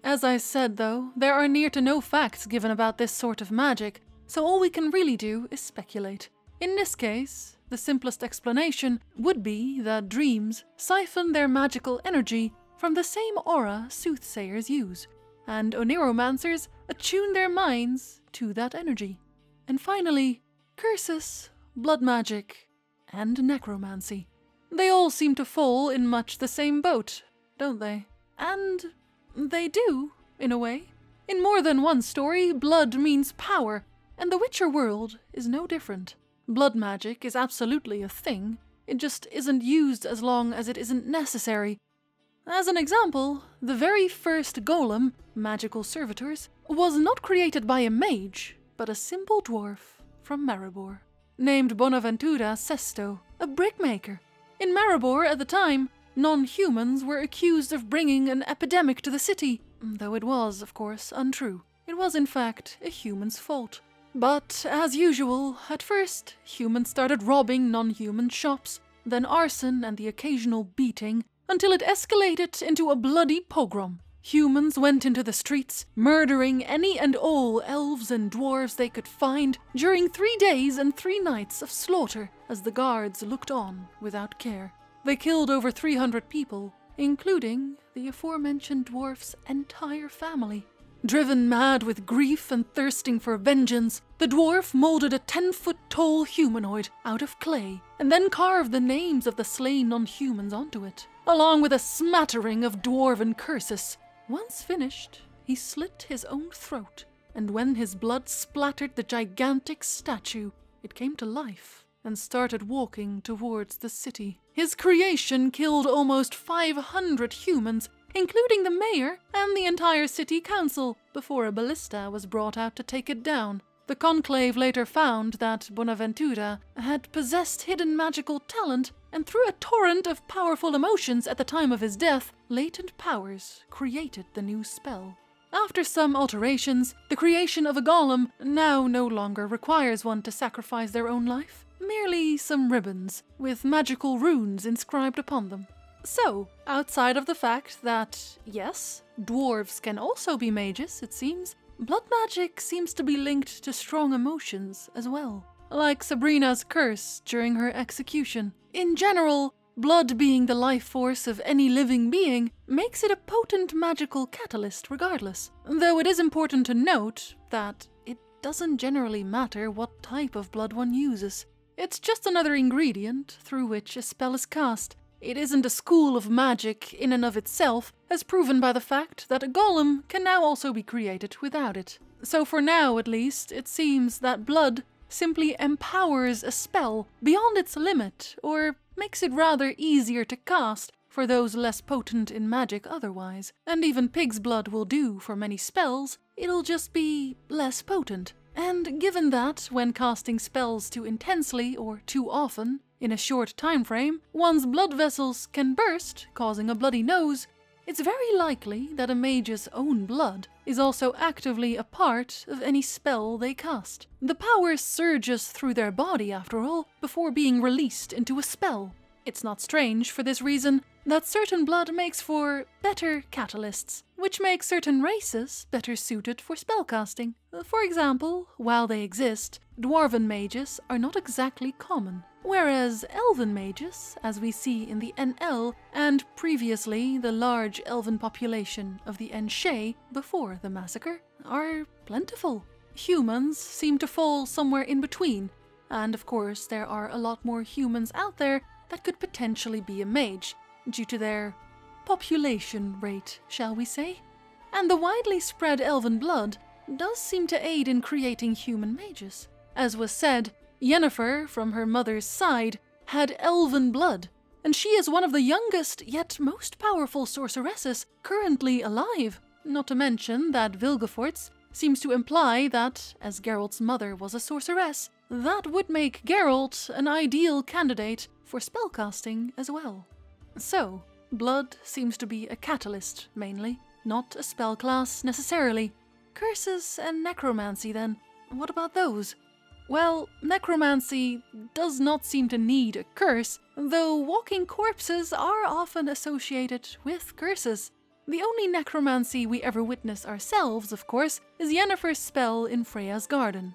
As I said, though, there are near to no facts given about this sort of magic, so all we can really do is speculate. In this case, the simplest explanation would be that dreams siphon their magical energy from the same aura soothsayers use, and oniromancers attune their minds to that energy. And finally, curses, blood magic, and necromancy. They all seem to fall in much the same boat, don't they? And they do, in a way. In more than one story, blood means power, and the Witcher world is no different. Blood magic is absolutely a thing, it just isn't used as long as it isn't necessary. As an example, the very first golem, magical servitors, was not created by a mage, but a simple dwarf from Maribor, named Bonaventura Sesto, a brickmaker. In Maribor at the time, non humans were accused of bringing an epidemic to the city, though it was, of course, untrue. It was, in fact, a human's fault. But, as usual, at first, humans started robbing non human shops, then arson and the occasional beating, until it escalated into a bloody pogrom. Humans went into the streets, murdering any and all elves and dwarves they could find during three days and three nights of slaughter as the guards looked on without care. They killed over 300 people, including the aforementioned dwarf's entire family. Driven mad with grief and thirsting for vengeance, the dwarf molded a 10 foot tall humanoid out of clay and then carved the names of the slain non humans onto it, along with a smattering of dwarven curses. Once finished, he slit his own throat, and when his blood splattered the gigantic statue, it came to life and started walking towards the city. His creation killed almost 500 humans including the mayor and the entire city council, before a ballista was brought out to take it down. The conclave later found that Bonaventura had possessed hidden magical talent, and through a torrent of powerful emotions at the time of his death, latent powers created the new spell. After some alterations, the creation of a golem now no longer requires one to sacrifice their own life, merely some ribbons with magical runes inscribed upon them. So, outside of the fact that, yes, dwarves can also be mages, it seems, blood magic seems to be linked to strong emotions as well. Like Sabrina's curse during her execution. In general, blood being the life force of any living being makes it a potent magical catalyst regardless. Though it is important to note that it doesn't generally matter what type of blood one uses. It's just another ingredient through which a spell is cast, it isn't a school of magic in and of itself, as proven by the fact that a golem can now also be created without it. So for now, at least, it seems that blood simply empowers a spell beyond its limit, or makes it rather easier to cast for those less potent in magic otherwise. And even pig's blood will do for many spells, it'll just be less potent. And given that, when casting spells too intensely or too often, in a short time frame, one's blood vessels can burst, causing a bloody nose. It's very likely that a mage's own blood is also actively a part of any spell they cast. The power surges through their body, after all, before being released into a spell. It's not strange, for this reason, that certain blood makes for better catalysts, which makes certain races better suited for spellcasting. For example, while they exist, dwarven mages are not exactly common, whereas elven mages, as we see in the Aen Elle and previously the large elven population of the Aen Seidhe before the massacre, are plentiful. Humans seem to fall somewhere in between, and of course there are a lot more humans out there that could potentially be a mage, due to their population rate, shall we say? And the widely spread elven blood does seem to aid in creating human mages. As was said, Yennefer, from her mother's side, had elven blood, and she is one of the youngest yet most powerful sorceresses currently alive. Not to mention that Vilgefortz seems to imply that, as Geralt's mother was a sorceress, that would make Geralt an ideal candidate for spellcasting as well. So, blood seems to be a catalyst, mainly, not a spell class necessarily. Curses and necromancy, then. What about those? Well, necromancy does not seem to need a curse, though walking corpses are often associated with curses. The only necromancy we ever witness ourselves, of course, is Yennefer's spell in Freya's garden.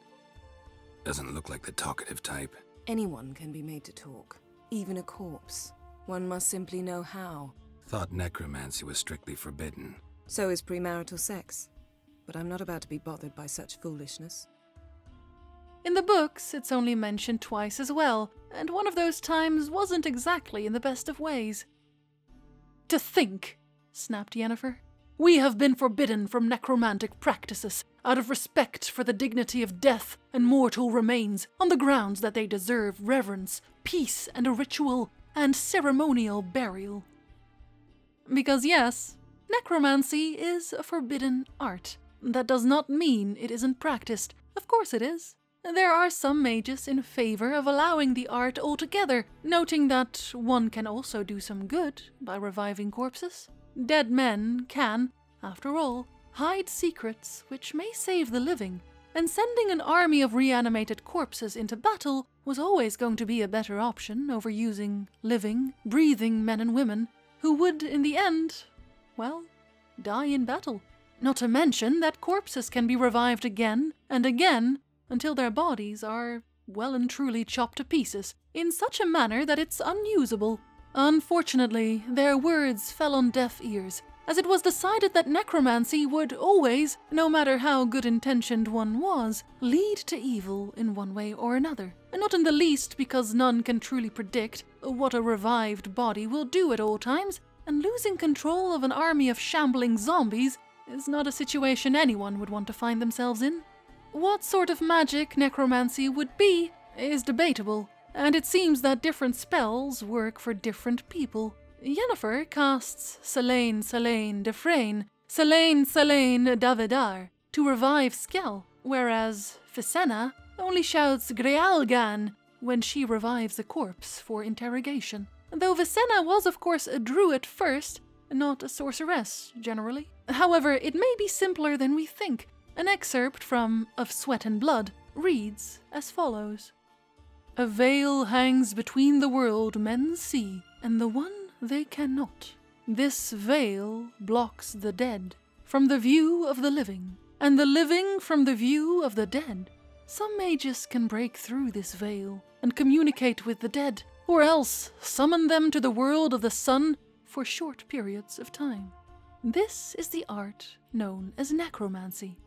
Doesn't look like the talkative type. Anyone can be made to talk, even a corpse. One must simply know how. Thought necromancy was strictly forbidden. So is premarital sex. But I'm not about to be bothered by such foolishness. In the books, it's only mentioned twice as well, and one of those times wasn't exactly in the best of ways. To think, snapped Yennefer. We have been forbidden from necromantic practices out of respect for the dignity of death and mortal remains on the grounds that they deserve reverence, peace, and a ritual and ceremonial burial. Because, yes, necromancy is a forbidden art. That does not mean it isn't practiced. Of course it is. There are some mages in favor of allowing the art altogether, noting that one can also do some good by reviving corpses. Dead men can, after all, hide secrets which may save the living, and sending an army of reanimated corpses into battle was always going to be a better option over using living, breathing men and women who would, in the end, well, die in battle. Not to mention that corpses can be revived again and again until their bodies are well and truly chopped to pieces in such a manner that it's unusable. Unfortunately, their words fell on deaf ears, as it was decided that necromancy would always, no matter how good intentioned one was, lead to evil in one way or another. And not in the least because none can truly predict what a revived body will do at all times, and losing control of an army of shambling zombies is not a situation anyone would want to find themselves in. What sort of magic necromancy would be is debatable, and it seems that different spells work for different people. Yennefer casts Selene Selene Defrain, Selene Selene Davidar to revive Skjall, whereas Visenna only shouts Grealgan when she revives a corpse for interrogation. Though Visenna was, of course, a druid first, not a sorceress, generally. However, it may be simpler than we think. An excerpt from Of Sweat and Blood reads as follows A veil hangs between the world men see and the one they cannot. This veil blocks the dead from the view of the living, and the living from the view of the dead. Some mages can break through this veil and communicate with the dead, or else summon them to the world of the sun for short periods of time. This is the art known as necromancy.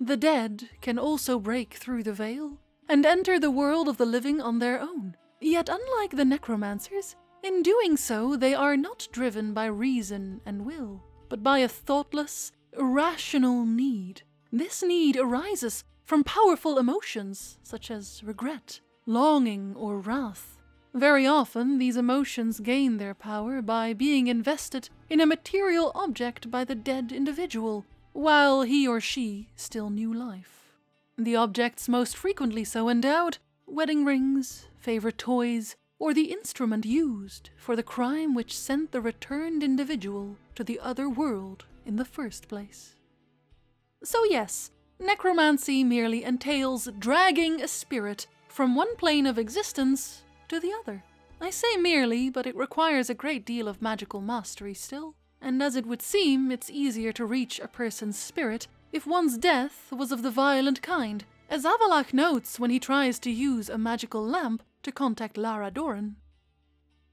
The dead can also break through the veil and enter the world of the living on their own. Yet, unlike the necromancers, in doing so, they are not driven by reason and will, but by a thoughtless, irrational need. This need arises from powerful emotions such as regret, longing, or wrath. Very often, these emotions gain their power by being invested in a material object by the dead individual, while he or she still knew life. The objects most frequently so endowed wedding rings, favorite toys, or the instrument used for the crime which sent the returned individual to the other world in the first place. So, yes, necromancy merely entails dragging a spirit from one plane of existence to the other. I say merely, but it requires a great deal of magical mastery still, and as it would seem, it's easier to reach a person's spirit if one's death was of the violent kind, as Avallac'h notes when he tries to use a magical lamp to contact Lara Dorren.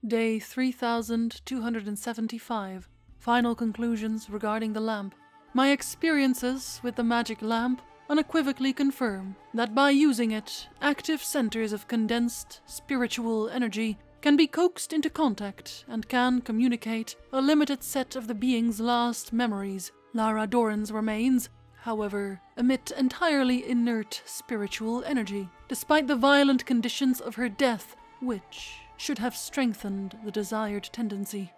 Day 3275. Final conclusions regarding the lamp. My experiences with the magic lamp unequivocally confirm that by using it, active centers of condensed spiritual energy can be coaxed into contact and can communicate a limited set of the being's last memories. Lara Dorren's remains, however, emit entirely inert spiritual energy, despite the violent conditions of her death, which should have strengthened the desired tendency.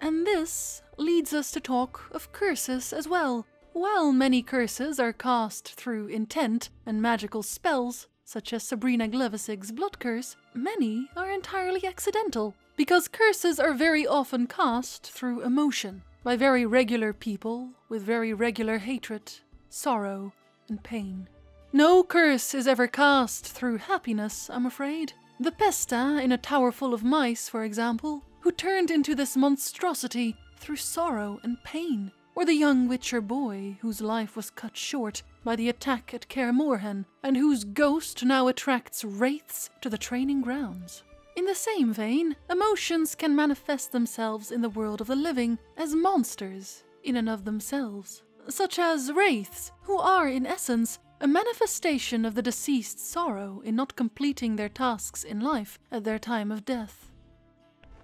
And this leads us to talk of curses as well. While many curses are cast through intent and magical spells, such as Sabrina Glevissig's blood curse, many are entirely accidental, because curses are very often cast through emotion by very regular people with very regular hatred, sorrow, and pain. No curse is ever cast through happiness, I'm afraid. The Pesta in a tower full of mice, for example, who turned into this monstrosity through sorrow and pain, or the young Witcher boy whose life was cut short by the attack at Kaer Morhen, and whose ghost now attracts wraiths to the training grounds. In the same vein, emotions can manifest themselves in the world of the living as monsters in and of themselves, such as wraiths, who are, in essence, a manifestation of the deceased's sorrow in not completing their tasks in life at their time of death.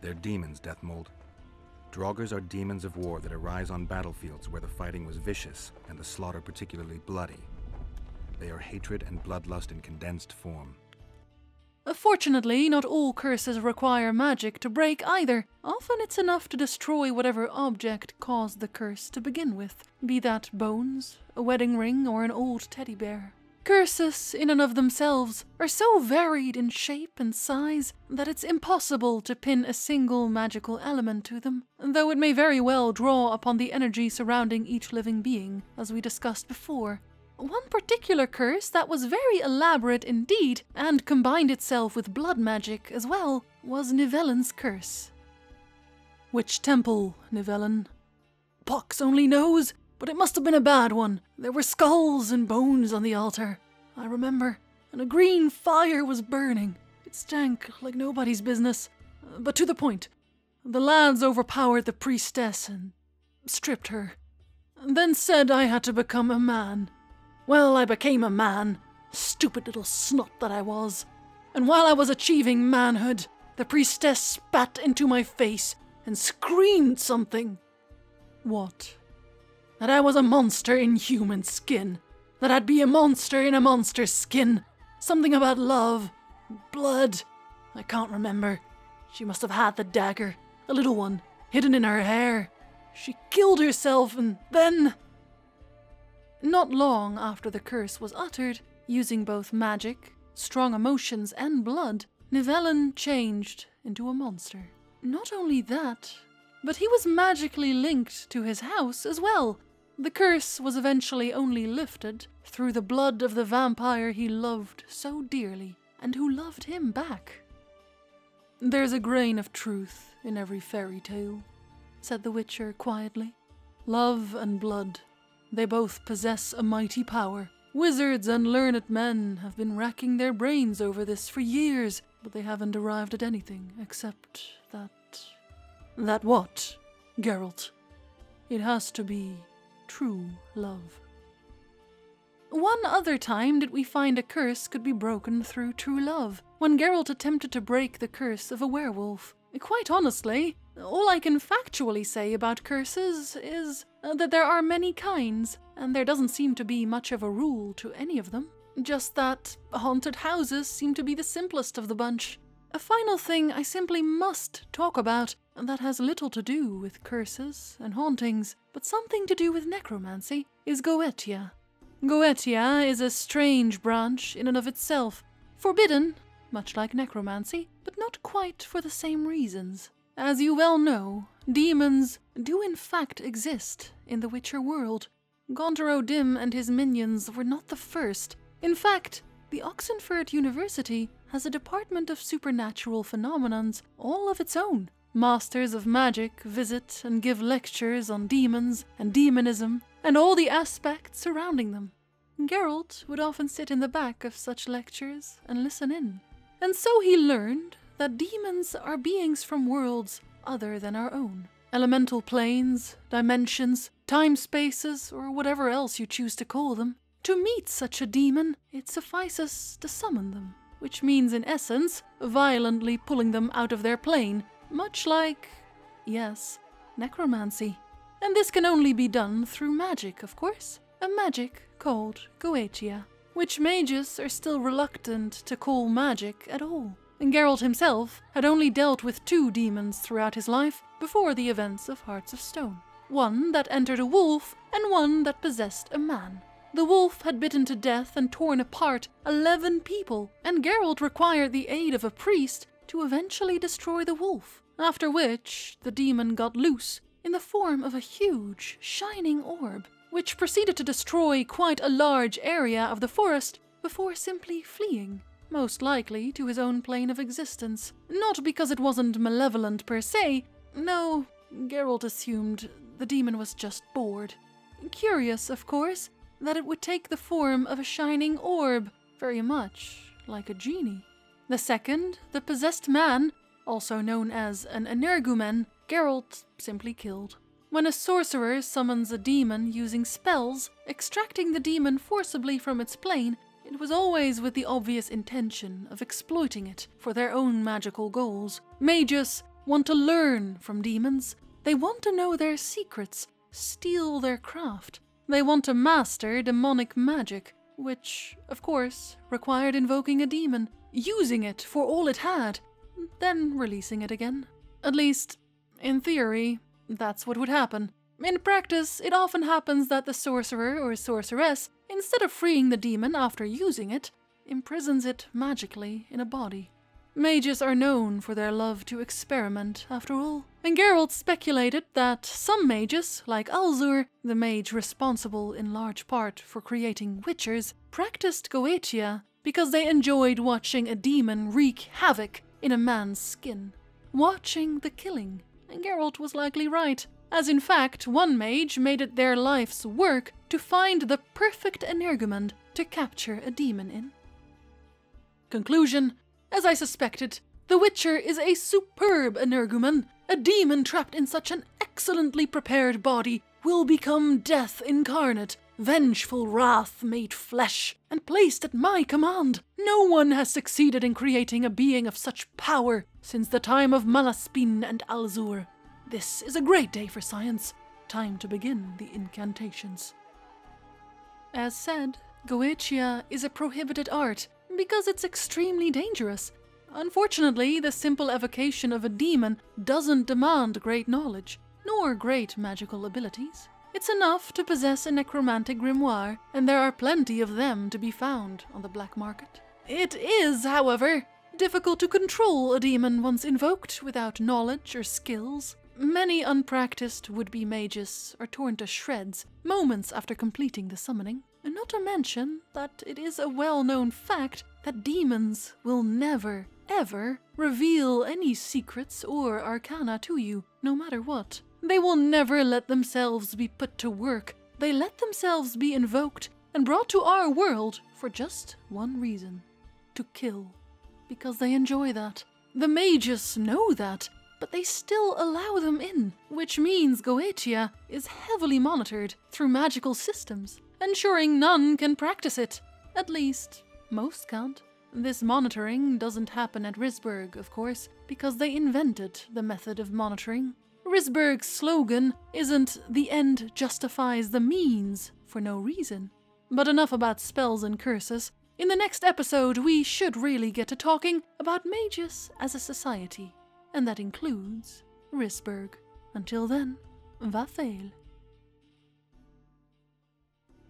They're demons, Deathmold. Draugrs are demons of war that arise on battlefields where the fighting was vicious and the slaughter particularly bloody. They are hatred and bloodlust in condensed form. Fortunately, not all curses require magic to break either. Often it's enough to destroy whatever object caused the curse to begin with, be that bones, a wedding ring, or an old teddy bear. Curses, in and of themselves, are so varied in shape and size that it's impossible to pin a single magical element to them, though it may very well draw upon the energy surrounding each living being, as we discussed before. One particular curse that was very elaborate indeed, and combined itself with blood magic as well, was Nivellen's curse. Which temple, Nivellen? pox only knows, but it must have been a bad one. There were skulls and bones on the altar, I remember, and a green fire was burning. It stank like nobody's business. Uh, but to the point. The lads overpowered the priestess and stripped her, then said I had to become a man. Well, I became a man, stupid little snot that I was. And while I was achieving manhood, the priestess spat into my face and screamed something. What? That I was a monster in human skin. That I'd be a monster in a monster's skin. Something about love, blood. I can't remember. She must have had the dagger, a little one, hidden in her hair. She killed herself and then. Not long after the curse was uttered, using both magic, strong emotions, and blood, Nivellen changed into a monster. Not only that, but he was magically linked to his house as well. The curse was eventually only lifted through the blood of the vampire he loved so dearly and who loved him back. There's a grain of truth in every fairy tale, said the Witcher quietly. Love and blood, they both possess a mighty power. Wizards and learned men have been racking their brains over this for years, but they haven't arrived at anything except that. That what, Geralt? It has to be true love. One other time did we find a curse could be broken through true love, when Geralt attempted to break the curse of a werewolf. Quite honestly, all I can factually say about curses is Uh, that there are many kinds, and there doesn't seem to be much of a rule to any of them. Just that haunted houses seem to be the simplest of the bunch. A final thing I simply must talk about that has little to do with curses and hauntings, but something to do with necromancy, is Goetia. Goetia is a strange branch in and of itself, forbidden, much like necromancy, but not quite for the same reasons. As you well know, demons do in fact exist in the Witcher world. Gaunter O'Dim and his minions were not the first. In fact, the Oxenford University has a department of supernatural phenomenons all of its own. Masters of magic visit and give lectures on demons and demonism and all the aspects surrounding them. Geralt would often sit in the back of such lectures and listen in. And so he learned that demons are beings from worlds other than our own. Elemental planes, dimensions, time spaces, or whatever else you choose to call them. To meet such a demon, it suffices to summon them, which means, in essence, violently pulling them out of their plane, much like, yes, necromancy. And this can only be done through magic, of course. A magic called Goetia, which mages are still reluctant to call magic at all. And Geralt himself had only dealt with two demons throughout his life before the events of Hearts of Stone. One that entered a wolf, and one that possessed a man. The wolf had bitten to death and torn apart eleven people, and Geralt required the aid of a priest to eventually destroy the wolf, after which the demon got loose in the form of a huge, shining orb, which proceeded to destroy quite a large area of the forest before simply fleeing, most likely to his own plane of existence. Not because it wasn't malevolent per se, no, Geralt assumed the demon was just bored. Curious, of course, that it would take the form of a shining orb, very much like a genie. The second, the possessed man, also known as an energumen, Geralt simply killed. When a sorcerer summons a demon using spells, extracting the demon forcibly from its plane, it was always with the obvious intention of exploiting it for their own magical goals. Magus want to learn from demons. They want to know their secrets, steal their craft. They want to master demonic magic, which, of course, required invoking a demon, using it for all it had, then releasing it again. At least, in theory, that's what would happen. In practice, it often happens that the sorcerer or sorceress, instead of freeing the demon after using it, imprisons it magically in a body. Mages are known for their love to experiment, after all, and Geralt speculated that some mages, like Alzur, the mage responsible in large part for creating witchers, practiced Goetia because they enjoyed watching a demon wreak havoc in a man's skin. Watching the killing and Geralt was likely right. As in fact one mage made it their life's work to find the perfect energumen to capture a demon in. Conclusion As I suspected, the Witcher is a superb energumen. A demon trapped in such an excellently prepared body will become death incarnate, vengeful wrath made flesh, and placed at my command. No one has succeeded in creating a being of such power since the time of Malaspina and Alzur. This is a great day for science. Time to begin the incantations. As said, Goetia is a prohibited art because it's extremely dangerous. Unfortunately, the simple evocation of a demon doesn't demand great knowledge, nor great magical abilities. It's enough to possess a necromantic grimoire, and there are plenty of them to be found on the black market. It is, however, difficult to control a demon once invoked without knowledge or skills. Many unpracticed would be mages are torn to shreds moments after completing the summoning. Not to mention that it is a well known fact that demons will never, ever reveal any secrets or arcana to you, no matter what. They will never let themselves be put to work. They let themselves be invoked and brought to our world for just one reason to kill. Because they enjoy that. The mages know that, but they still allow them in, which means Goetia is heavily monitored through magical systems ensuring none can practice it. At least, most can't. This monitoring doesn't happen at Rissberg, of course, because they invented the method of monitoring. Rissberg's slogan isn't the end justifies the means for no reason. But enough about spells and curses. In the next episode, we should really get to talking about mages as a society, and that includes Rissberg. Until then, Va faill.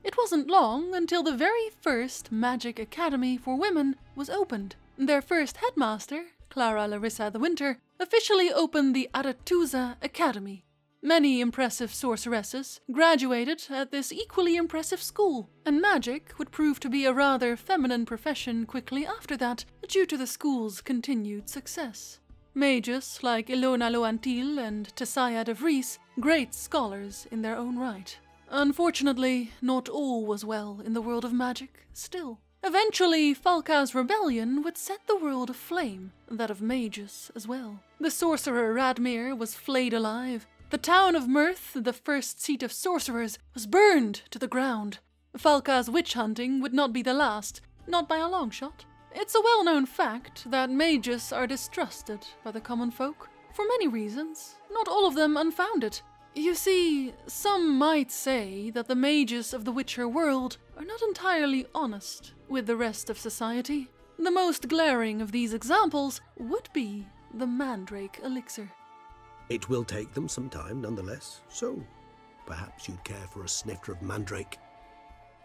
It wasn't long until the very first Magic Academy for Women was opened. Their first headmaster, Klara Larissa de Winter, officially opened the Aretuza Academy. Many impressive sorceresses graduated at this equally impressive school, and magic would prove to be a rather feminine profession quickly after that, due to the school's continued success. Mages like Ilona Laux-Antille and Tissaia de Vries, great scholars in their own right. Unfortunately, not all was well in the world of magic, still. Eventually, Falka's rebellion would set the world aflame, that of mages as well. The sorcerer Radmir was flayed alive. The town of Mirt, the first seat of sorcerers, was burned to the ground. Falka's witch hunting would not be the last, not by a long shot. It's a well known fact that mages are distrusted by the common folk, for many reasons, not all of them unfounded. You see, some might say that the mages of the Witcher world are not entirely honest with the rest of society. The most glaring of these examples would be the Mandrake Elixir. It will take them some time nonetheless, so perhaps you'd care for a snifter of Mandrake.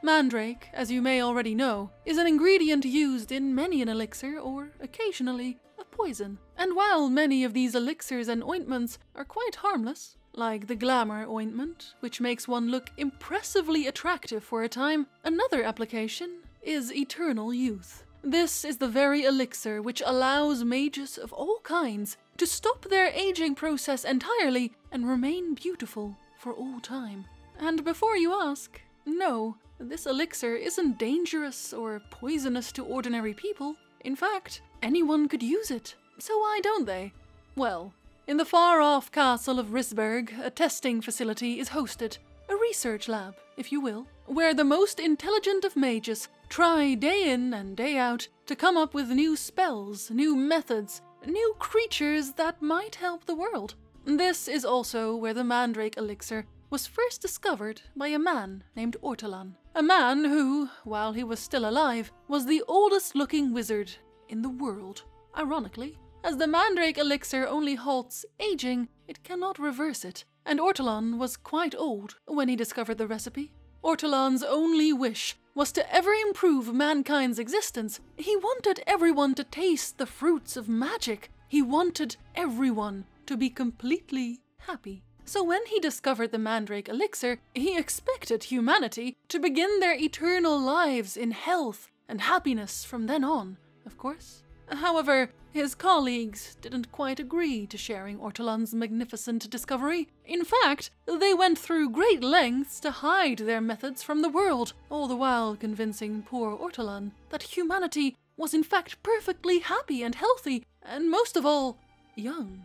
Mandrake, as you may already know, is an ingredient used in many an elixir or, occasionally, a poison. And while many of these elixirs and ointments are quite harmless, like the glamour ointment, which makes one look impressively attractive for a time, another application is eternal youth. This is the very elixir which allows mages of all kinds to stop their aging process entirely and remain beautiful for all time. And before you ask, no, this elixir isn't dangerous or poisonous to ordinary people. In fact, anyone could use it. So why don't they? Well, in the far off castle of Rissberg, a testing facility is hosted, a research lab, if you will, where the most intelligent of mages try day in and day out to come up with new spells, new methods, new creatures that might help the world. This is also where the Mandrake elixir was first discovered by a man named Ortolan. A man who, while he was still alive, was the oldest looking wizard in the world. Ironically, as the Mandrake elixir only halts aging, it cannot reverse it, and Ortolan was quite old when he discovered the recipe. Ortolan's only wish was to ever improve mankind's existence. He wanted everyone to taste the fruits of magic. He wanted everyone to be completely happy. So when he discovered the Mandrake elixir, he expected humanity to begin their eternal lives in health and happiness from then on, of course. However, His colleagues didn't quite agree to sharing Ortolan's magnificent discovery. In fact, they went through great lengths to hide their methods from the world, all the while convincing poor Ortolan that humanity was in fact perfectly happy and healthy, and most of all, young.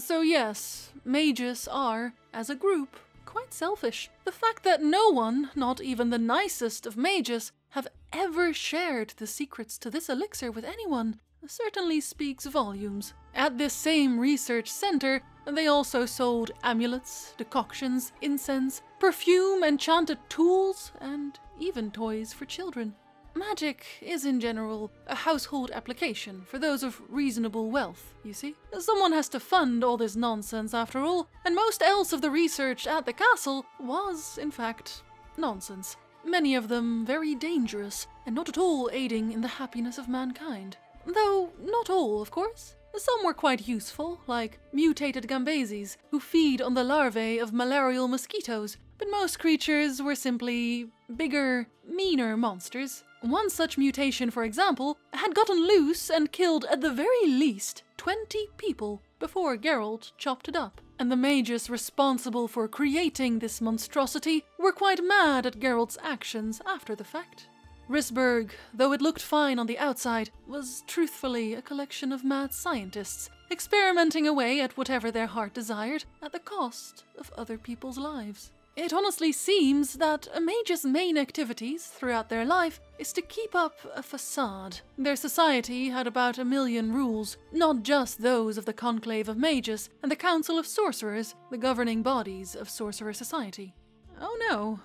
So, yes, mages are, as a group, quite selfish. The fact that no one, not even the nicest of mages, have ever shared the secrets to this elixir with anyone certainly speaks volumes. At this same research center, they also sold amulets, decoctions, incense, perfume, enchanted tools, and even toys for children. Magic is, in general, a household application for those of reasonable wealth, you see. Someone has to fund all this nonsense, after all, and most else of the research at the castle was, in fact, nonsense. Many of them very dangerous, and not at all aiding in the happiness of mankind. Though not all, of course. Some were quite useful, like mutated Gambazes, who feed on the larvae of malarial mosquitoes, but most creatures were simply bigger, meaner monsters. One such mutation, for example, had gotten loose and killed at the very least 20 people before Geralt chopped it up. And the mages responsible for creating this monstrosity were quite mad at Geralt's actions after the fact. Rissberg, though it looked fine on the outside, was truthfully a collection of mad scientists, experimenting away at whatever their heart desired at the cost of other people's lives. It honestly seems that a mage's main activities throughout their life is to keep up a facade. Their society had about a million rules, not just those of the Conclave of Mages and the Council of Sorcerers, the governing bodies of Sorcerer Society. Oh no,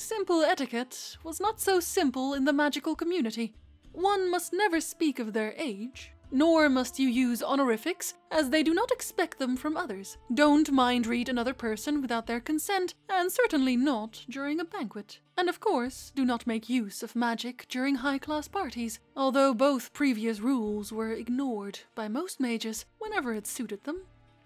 Simple etiquette was not so simple in the magical community. One must never speak of their age, nor must you use honorifics, as they do not expect them from others. Don't mind read another person without their consent, and certainly not during a banquet. And of course, do not make use of magic during high class parties, although both previous rules were ignored by most mages whenever it suited them.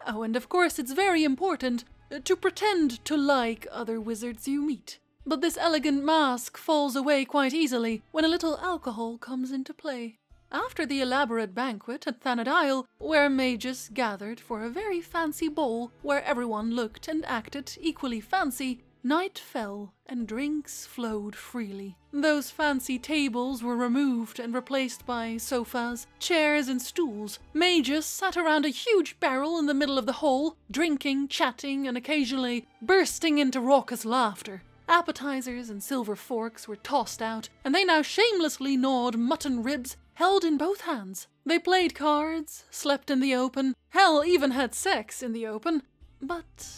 Oh, and of course, it's very important uh, to pretend to like other wizards you meet. But this elegant mask falls away quite easily when a little alcohol comes into play. After the elaborate banquet at Thanedd where mages gathered for a very fancy ball where everyone looked and acted equally fancy, night fell and drinks flowed freely. Those fancy tables were removed and replaced by sofas, chairs, and stools. Mages sat around a huge barrel in the middle of the hall, drinking, chatting, and occasionally bursting into raucous laughter. Appetizers and silver forks were tossed out, and they now shamelessly gnawed mutton ribs held in both hands. They played cards, slept in the open, hell, even had sex in the open. But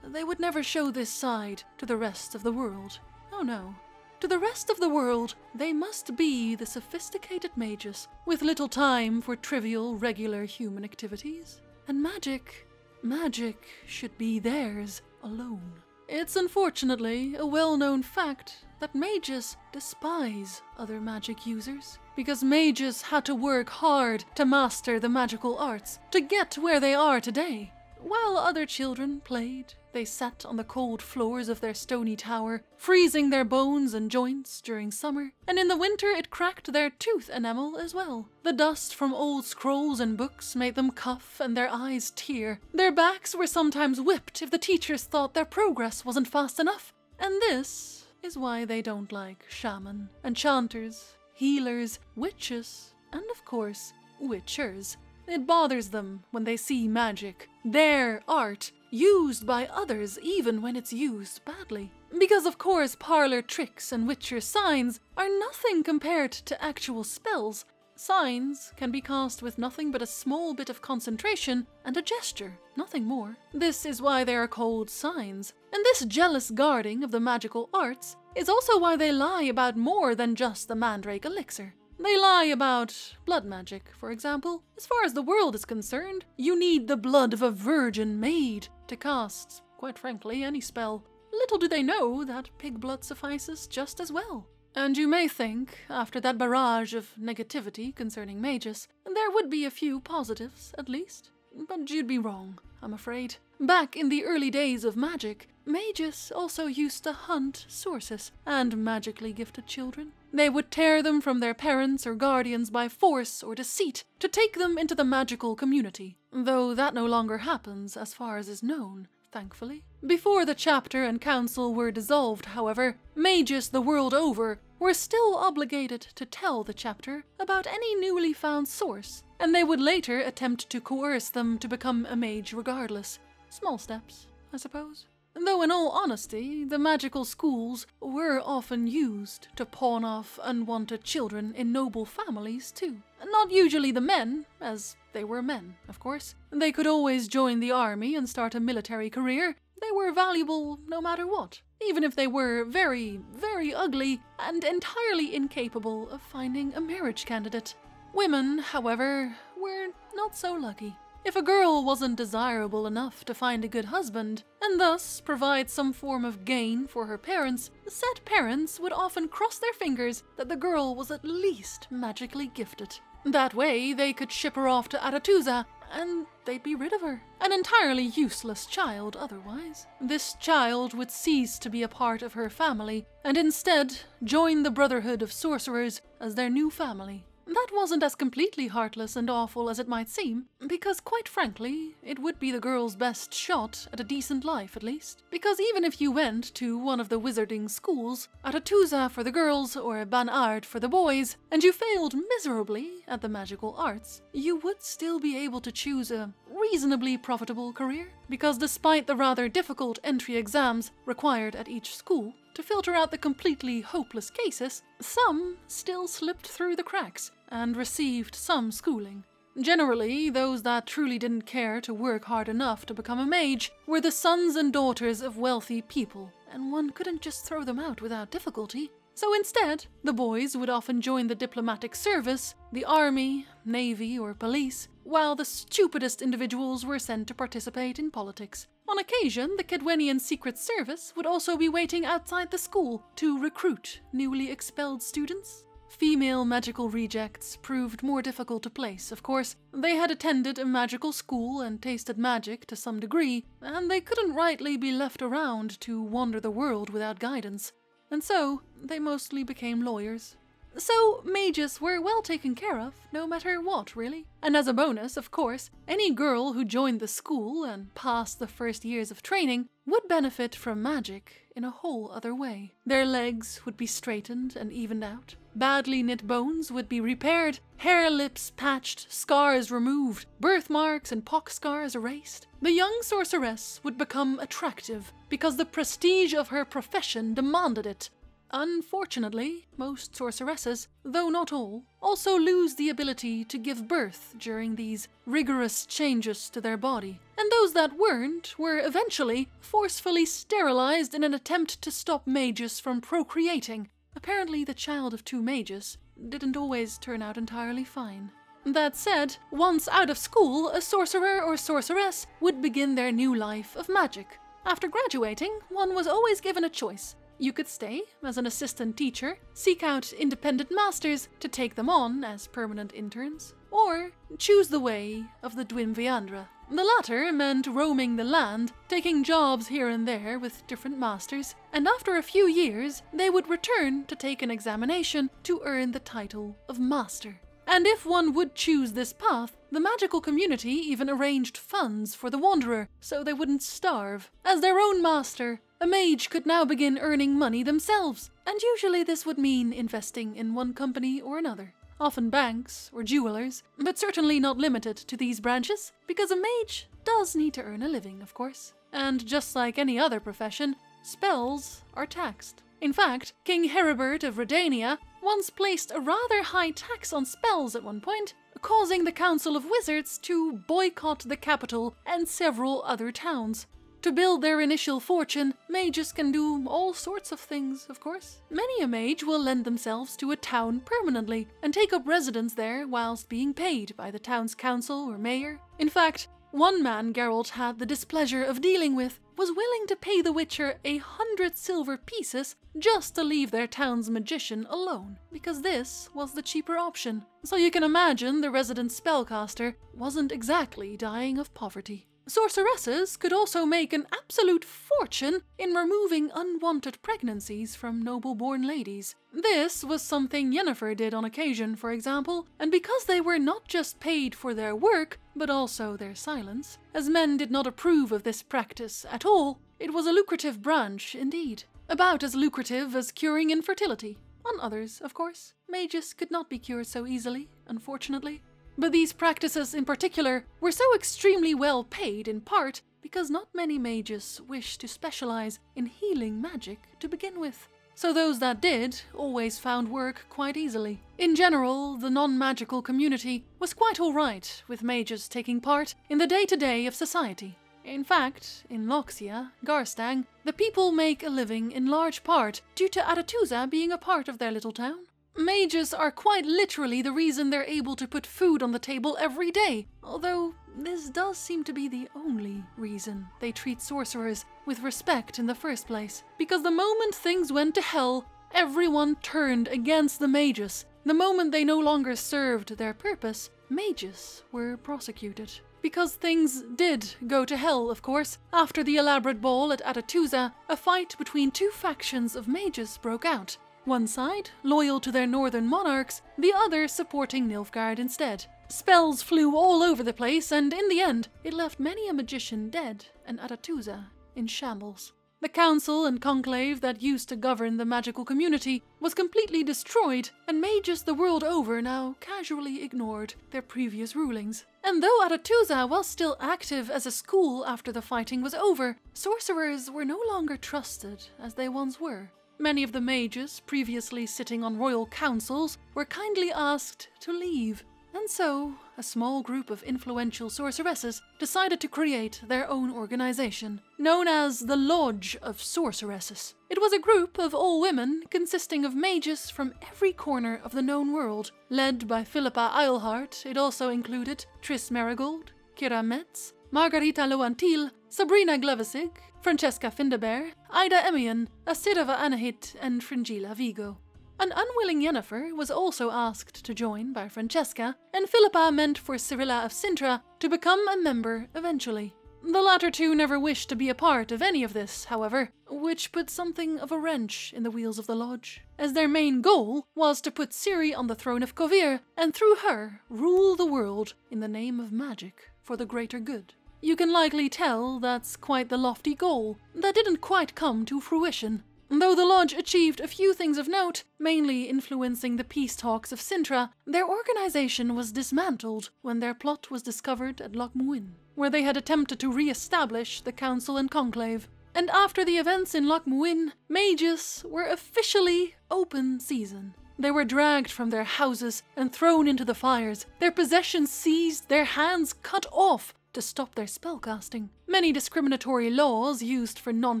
they would never show this side to the rest of the world. Oh no. To the rest of the world, they must be the sophisticated mages, with little time for trivial, regular human activities. And magic, magic should be theirs alone. It's unfortunately a well known fact that mages despise other magic users, because mages had to work hard to master the magical arts to get where they are today. While other children played, they sat on the cold floors of their stony tower, freezing their bones and joints during summer, and in the winter it cracked their tooth enamel as well. The dust from old scrolls and books made them cough and their eyes tear. Their backs were sometimes whipped if the teachers thought their progress wasn't fast enough. And this is why they don't like shaman, enchanters, healers, witches, and of course, witchers. It bothers them when they see magic, their art, used by others even when it's used badly. Because, of course, parlor tricks and witcher signs are nothing compared to actual spells. Signs can be cast with nothing but a small bit of concentration and a gesture, nothing more. This is why they are called signs. And this jealous guarding of the magical arts is also why they lie about more than just the mandrake elixir. They lie about blood magic, for example. As far as the world is concerned, you need the blood of a virgin maid to cast, quite frankly, any spell. Little do they know that pig blood suffices just as well. And you may think, after that barrage of negativity concerning mages, there would be a few positives, at least. But you'd be wrong, I'm afraid. back in the early days of magic, mages also used to hunt sources and magically gifted children. They would tear them from their parents or guardians by force or deceit to take them into the magical community, though that no longer happens as far as is known, thankfully. Before the chapter and council were dissolved, however, mages the world over were still obligated to tell the chapter about any newly found source, and they would later attempt to coerce them to become a mage regardless. Small steps, I suppose. Though, in all honesty, the magical schools were often used to pawn off unwanted children in noble families, too. Not usually the men, as they were men, of course. They could always join the army and start a military career. They were valuable no matter what, even if they were very, very ugly and entirely incapable of finding a marriage candidate. Women, however, were not so lucky. If a girl wasn't desirable enough to find a good husband, and thus provide some form of gain for her parents, the said parents would often cross their fingers that the girl was at least magically gifted. That way, they could ship her off to Aretuza, and they'd be rid of her. An entirely useless child otherwise. This child would cease to be a part of her family, and instead join the Brotherhood of Sorcerers as their new family. That wasn't as completely heartless and awful as it might seem, because quite frankly, it would be the girl's best shot at a decent life at least. Because even if you went to one of the wizarding schools, Aretuza for the girls or Ban Ard for the boys, and you failed miserably at the magical arts, you would still be able to choose a reasonably profitable career. Because despite the rather difficult entry exams required at each school, to filter out the completely hopeless cases, some still slipped through the cracks and received some schooling. Generally, those that truly didn't care to work hard enough to become a mage were the sons and daughters of wealthy people, and one couldn't just throw them out without difficulty. So instead, the boys would often join the diplomatic service, the army, navy, or police, while the stupidest individuals were sent to participate in politics. On occasion, the Kaedwenian Secret Service would also be waiting outside the school to recruit newly expelled students. Female magical rejects proved more difficult to place, of course. They had attended a magical school and tasted magic to some degree, and they couldn't rightly be left around to wander the world without guidance. And so, they mostly became lawyers. So, mages were well taken care of, no matter what, really. And as a bonus, of course, any girl who joined the school and passed the first years of training would benefit from magic in a whole other way. Their legs would be straightened and evened out, badly knit bones would be repaired, hair lips patched, scars removed, birthmarks and pock scars erased. The young sorceress would become attractive because the prestige of her profession demanded it Unfortunately, most sorceresses, though not all, also lose the ability to give birth during these rigorous changes to their body, and those that weren't were eventually forcefully sterilized in an attempt to stop mages from procreating. Apparently, the child of two mages didn't always turn out entirely fine. That said, once out of school, a sorcerer or sorceress would begin their new life of magic. After graduating, one was always given a choice you could stay as an assistant teacher, seek out independent masters to take them on as permanent interns, or choose the way of the Dwimveandra. The latter meant roaming the land, taking jobs here and there with different masters, and after a few years, they would return to take an examination to earn the title of master. And if one would choose this path, the magical community even arranged funds for the wanderer so they wouldn't starve. As their own master, a mage could now begin earning money themselves, and usually this would mean investing in one company or another. Often banks or jewelers, but certainly not limited to these branches, because a mage does need to earn a living, of course. And just like any other profession, spells are taxed. In fact, King Heribert of Redania once placed a rather high tax on spells at one point, causing the Council of Wizards to boycott the capital and several other towns. To build their initial fortune, mages can do all sorts of things, of course. Many a mage will lend themselves to a town permanently and take up residence there whilst being paid by the town's council or mayor. In fact, one man Geralt had the displeasure of dealing with was willing to pay the Witcher a hundred silver pieces just to leave their town's magician alone, because this was the cheaper option. So you can imagine the resident spellcaster wasn't exactly dying of poverty. Sorceresses could also make an absolute fortune in removing unwanted pregnancies from noble born ladies. This was something Yennefer did on occasion, for example, and because they were not just paid for their work, but also their silence, as men did not approve of this practice at all, it was a lucrative branch indeed. About as lucrative as curing infertility. On others, of course. Mages could not be cured so easily, unfortunately. But these practices in particular were so extremely well paid in part because not many mages wish to specialize in healing magic to begin with. So those that did always found work quite easily. In general, the non-magical community was quite alright with mages taking part in the day-to-day of society. In fact, in Loxia, Garstang, the people make a living in large part due to Aretuza being a part of their little town. Mages are quite literally the reason they're able to put food on the table every day, although this does seem to be the only reason they treat sorcerers with respect in the first place. Because the moment things went to hell, everyone turned against the mages. The moment they no longer served their purpose, mages were prosecuted. Because things did go to hell, of course. After the elaborate ball at Aretuza, a fight between two factions of mages broke out. One side, loyal to their northern monarchs, the other supporting Nilfgaard instead. Spells flew all over the place, and in the end, it left many a magician dead and Aretuza in shambles. The council and conclave that used to govern the magical community was completely destroyed, and mages the world over now casually ignored their previous rulings. And though Aretuza was still active as a school after the fighting was over, sorcerers were no longer trusted as they once were. Many of the mages previously sitting on royal councils were kindly asked to leave, and so a small group of influential sorceresses decided to create their own organization, known as the Lodge of Sorceresses. It was a group of all women consisting of mages from every corner of the known world. Led by Philippa Eilhart, it also included Triss Merigold, Keira Metz, Margarita Laux-Antille, Sabrina Glevissig, Francesca Findabair, Ida Emean, Asidova Anahit, and Fringilla Vigo. An unwilling Yennefer was also asked to join by Francesca, and Philippa meant for Cirilla of Cintra to become a member eventually. The latter two never wished to be a part of any of this, however, which put something of a wrench in the wheels of the lodge, as their main goal was to put Ciri on the throne of Kovir, and through her rule the world in the name of magic for the greater good. You can likely tell that's quite the lofty goal that didn't quite come to fruition. Though the Lodge achieved a few things of note, mainly influencing the peace talks of Cintra, their organization was dismantled when their plot was discovered at Loch Muin, where they had attempted to re-establish the Council and Conclave. And after the events in Loch Muin, mages were officially open season. They were dragged from their houses and thrown into the fires, their possessions seized, their hands cut off, to stop their spellcasting. Many discriminatory laws used for non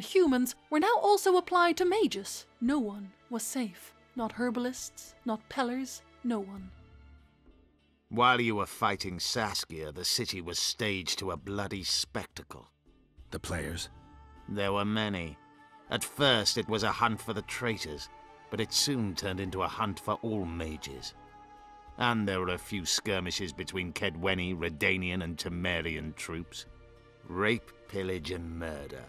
humans were now also applied to mages. No one was safe. Not herbalists, not pellers, no one. While you were fighting Saskia, the city was staged to a bloody spectacle. The players? There were many. At first, it was a hunt for the traitors, but it soon turned into a hunt for all mages. And there were a few skirmishes between Kaedweni, Redanian, and Temerian troops. Rape, pillage, and murder.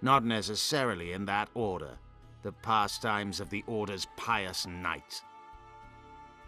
Not necessarily in that order. The pastimes of the Order's pious knights.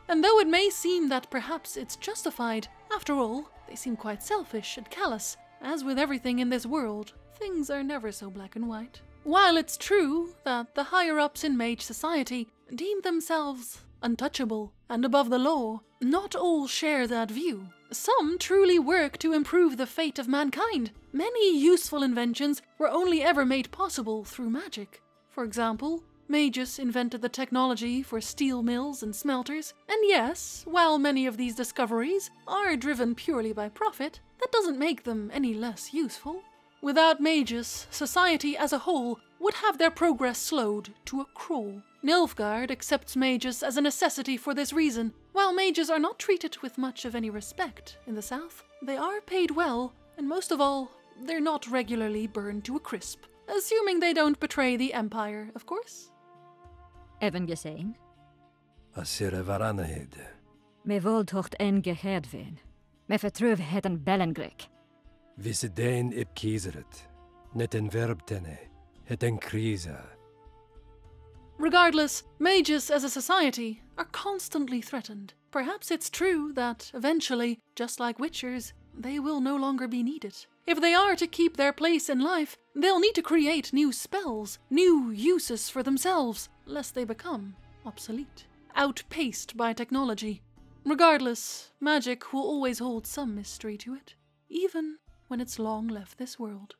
And though it may seem that perhaps it's justified, after all, they seem quite selfish and callous. As with everything in this world, things are never so black and white. While it's true that the higher ups in mage society deem themselves untouchable and above the law, not all share that view. Some truly work to improve the fate of mankind. Many useful inventions were only ever made possible through magic. For example, mages invented the technology for steel mills and smelters, and yes, while many of these discoveries are driven purely by profit, that doesn't make them any less useful. Without mages, society as a whole would have their progress slowed to a crawl. Nilfgaard accepts mages as a necessity for this reason. While mages are not treated with much of any respect in the south, they are paid well, and most of all, they're not regularly burned to a crisp. Assuming they don't betray the Empire, of course. Even gesehen? Asira Varanahid. Me voldtocht en geherdwen. Me vertröv heten Bellengrik. Visiden ipkizeret, neten verbtene, heten Regardless, mages as a society are constantly threatened. Perhaps it's true that eventually, just like witchers, they will no longer be needed. If they are to keep their place in life, they'll need to create new spells, new uses for themselves, lest they become obsolete, outpaced by technology. Regardless, magic will always hold some mystery to it, even when it's long left this world.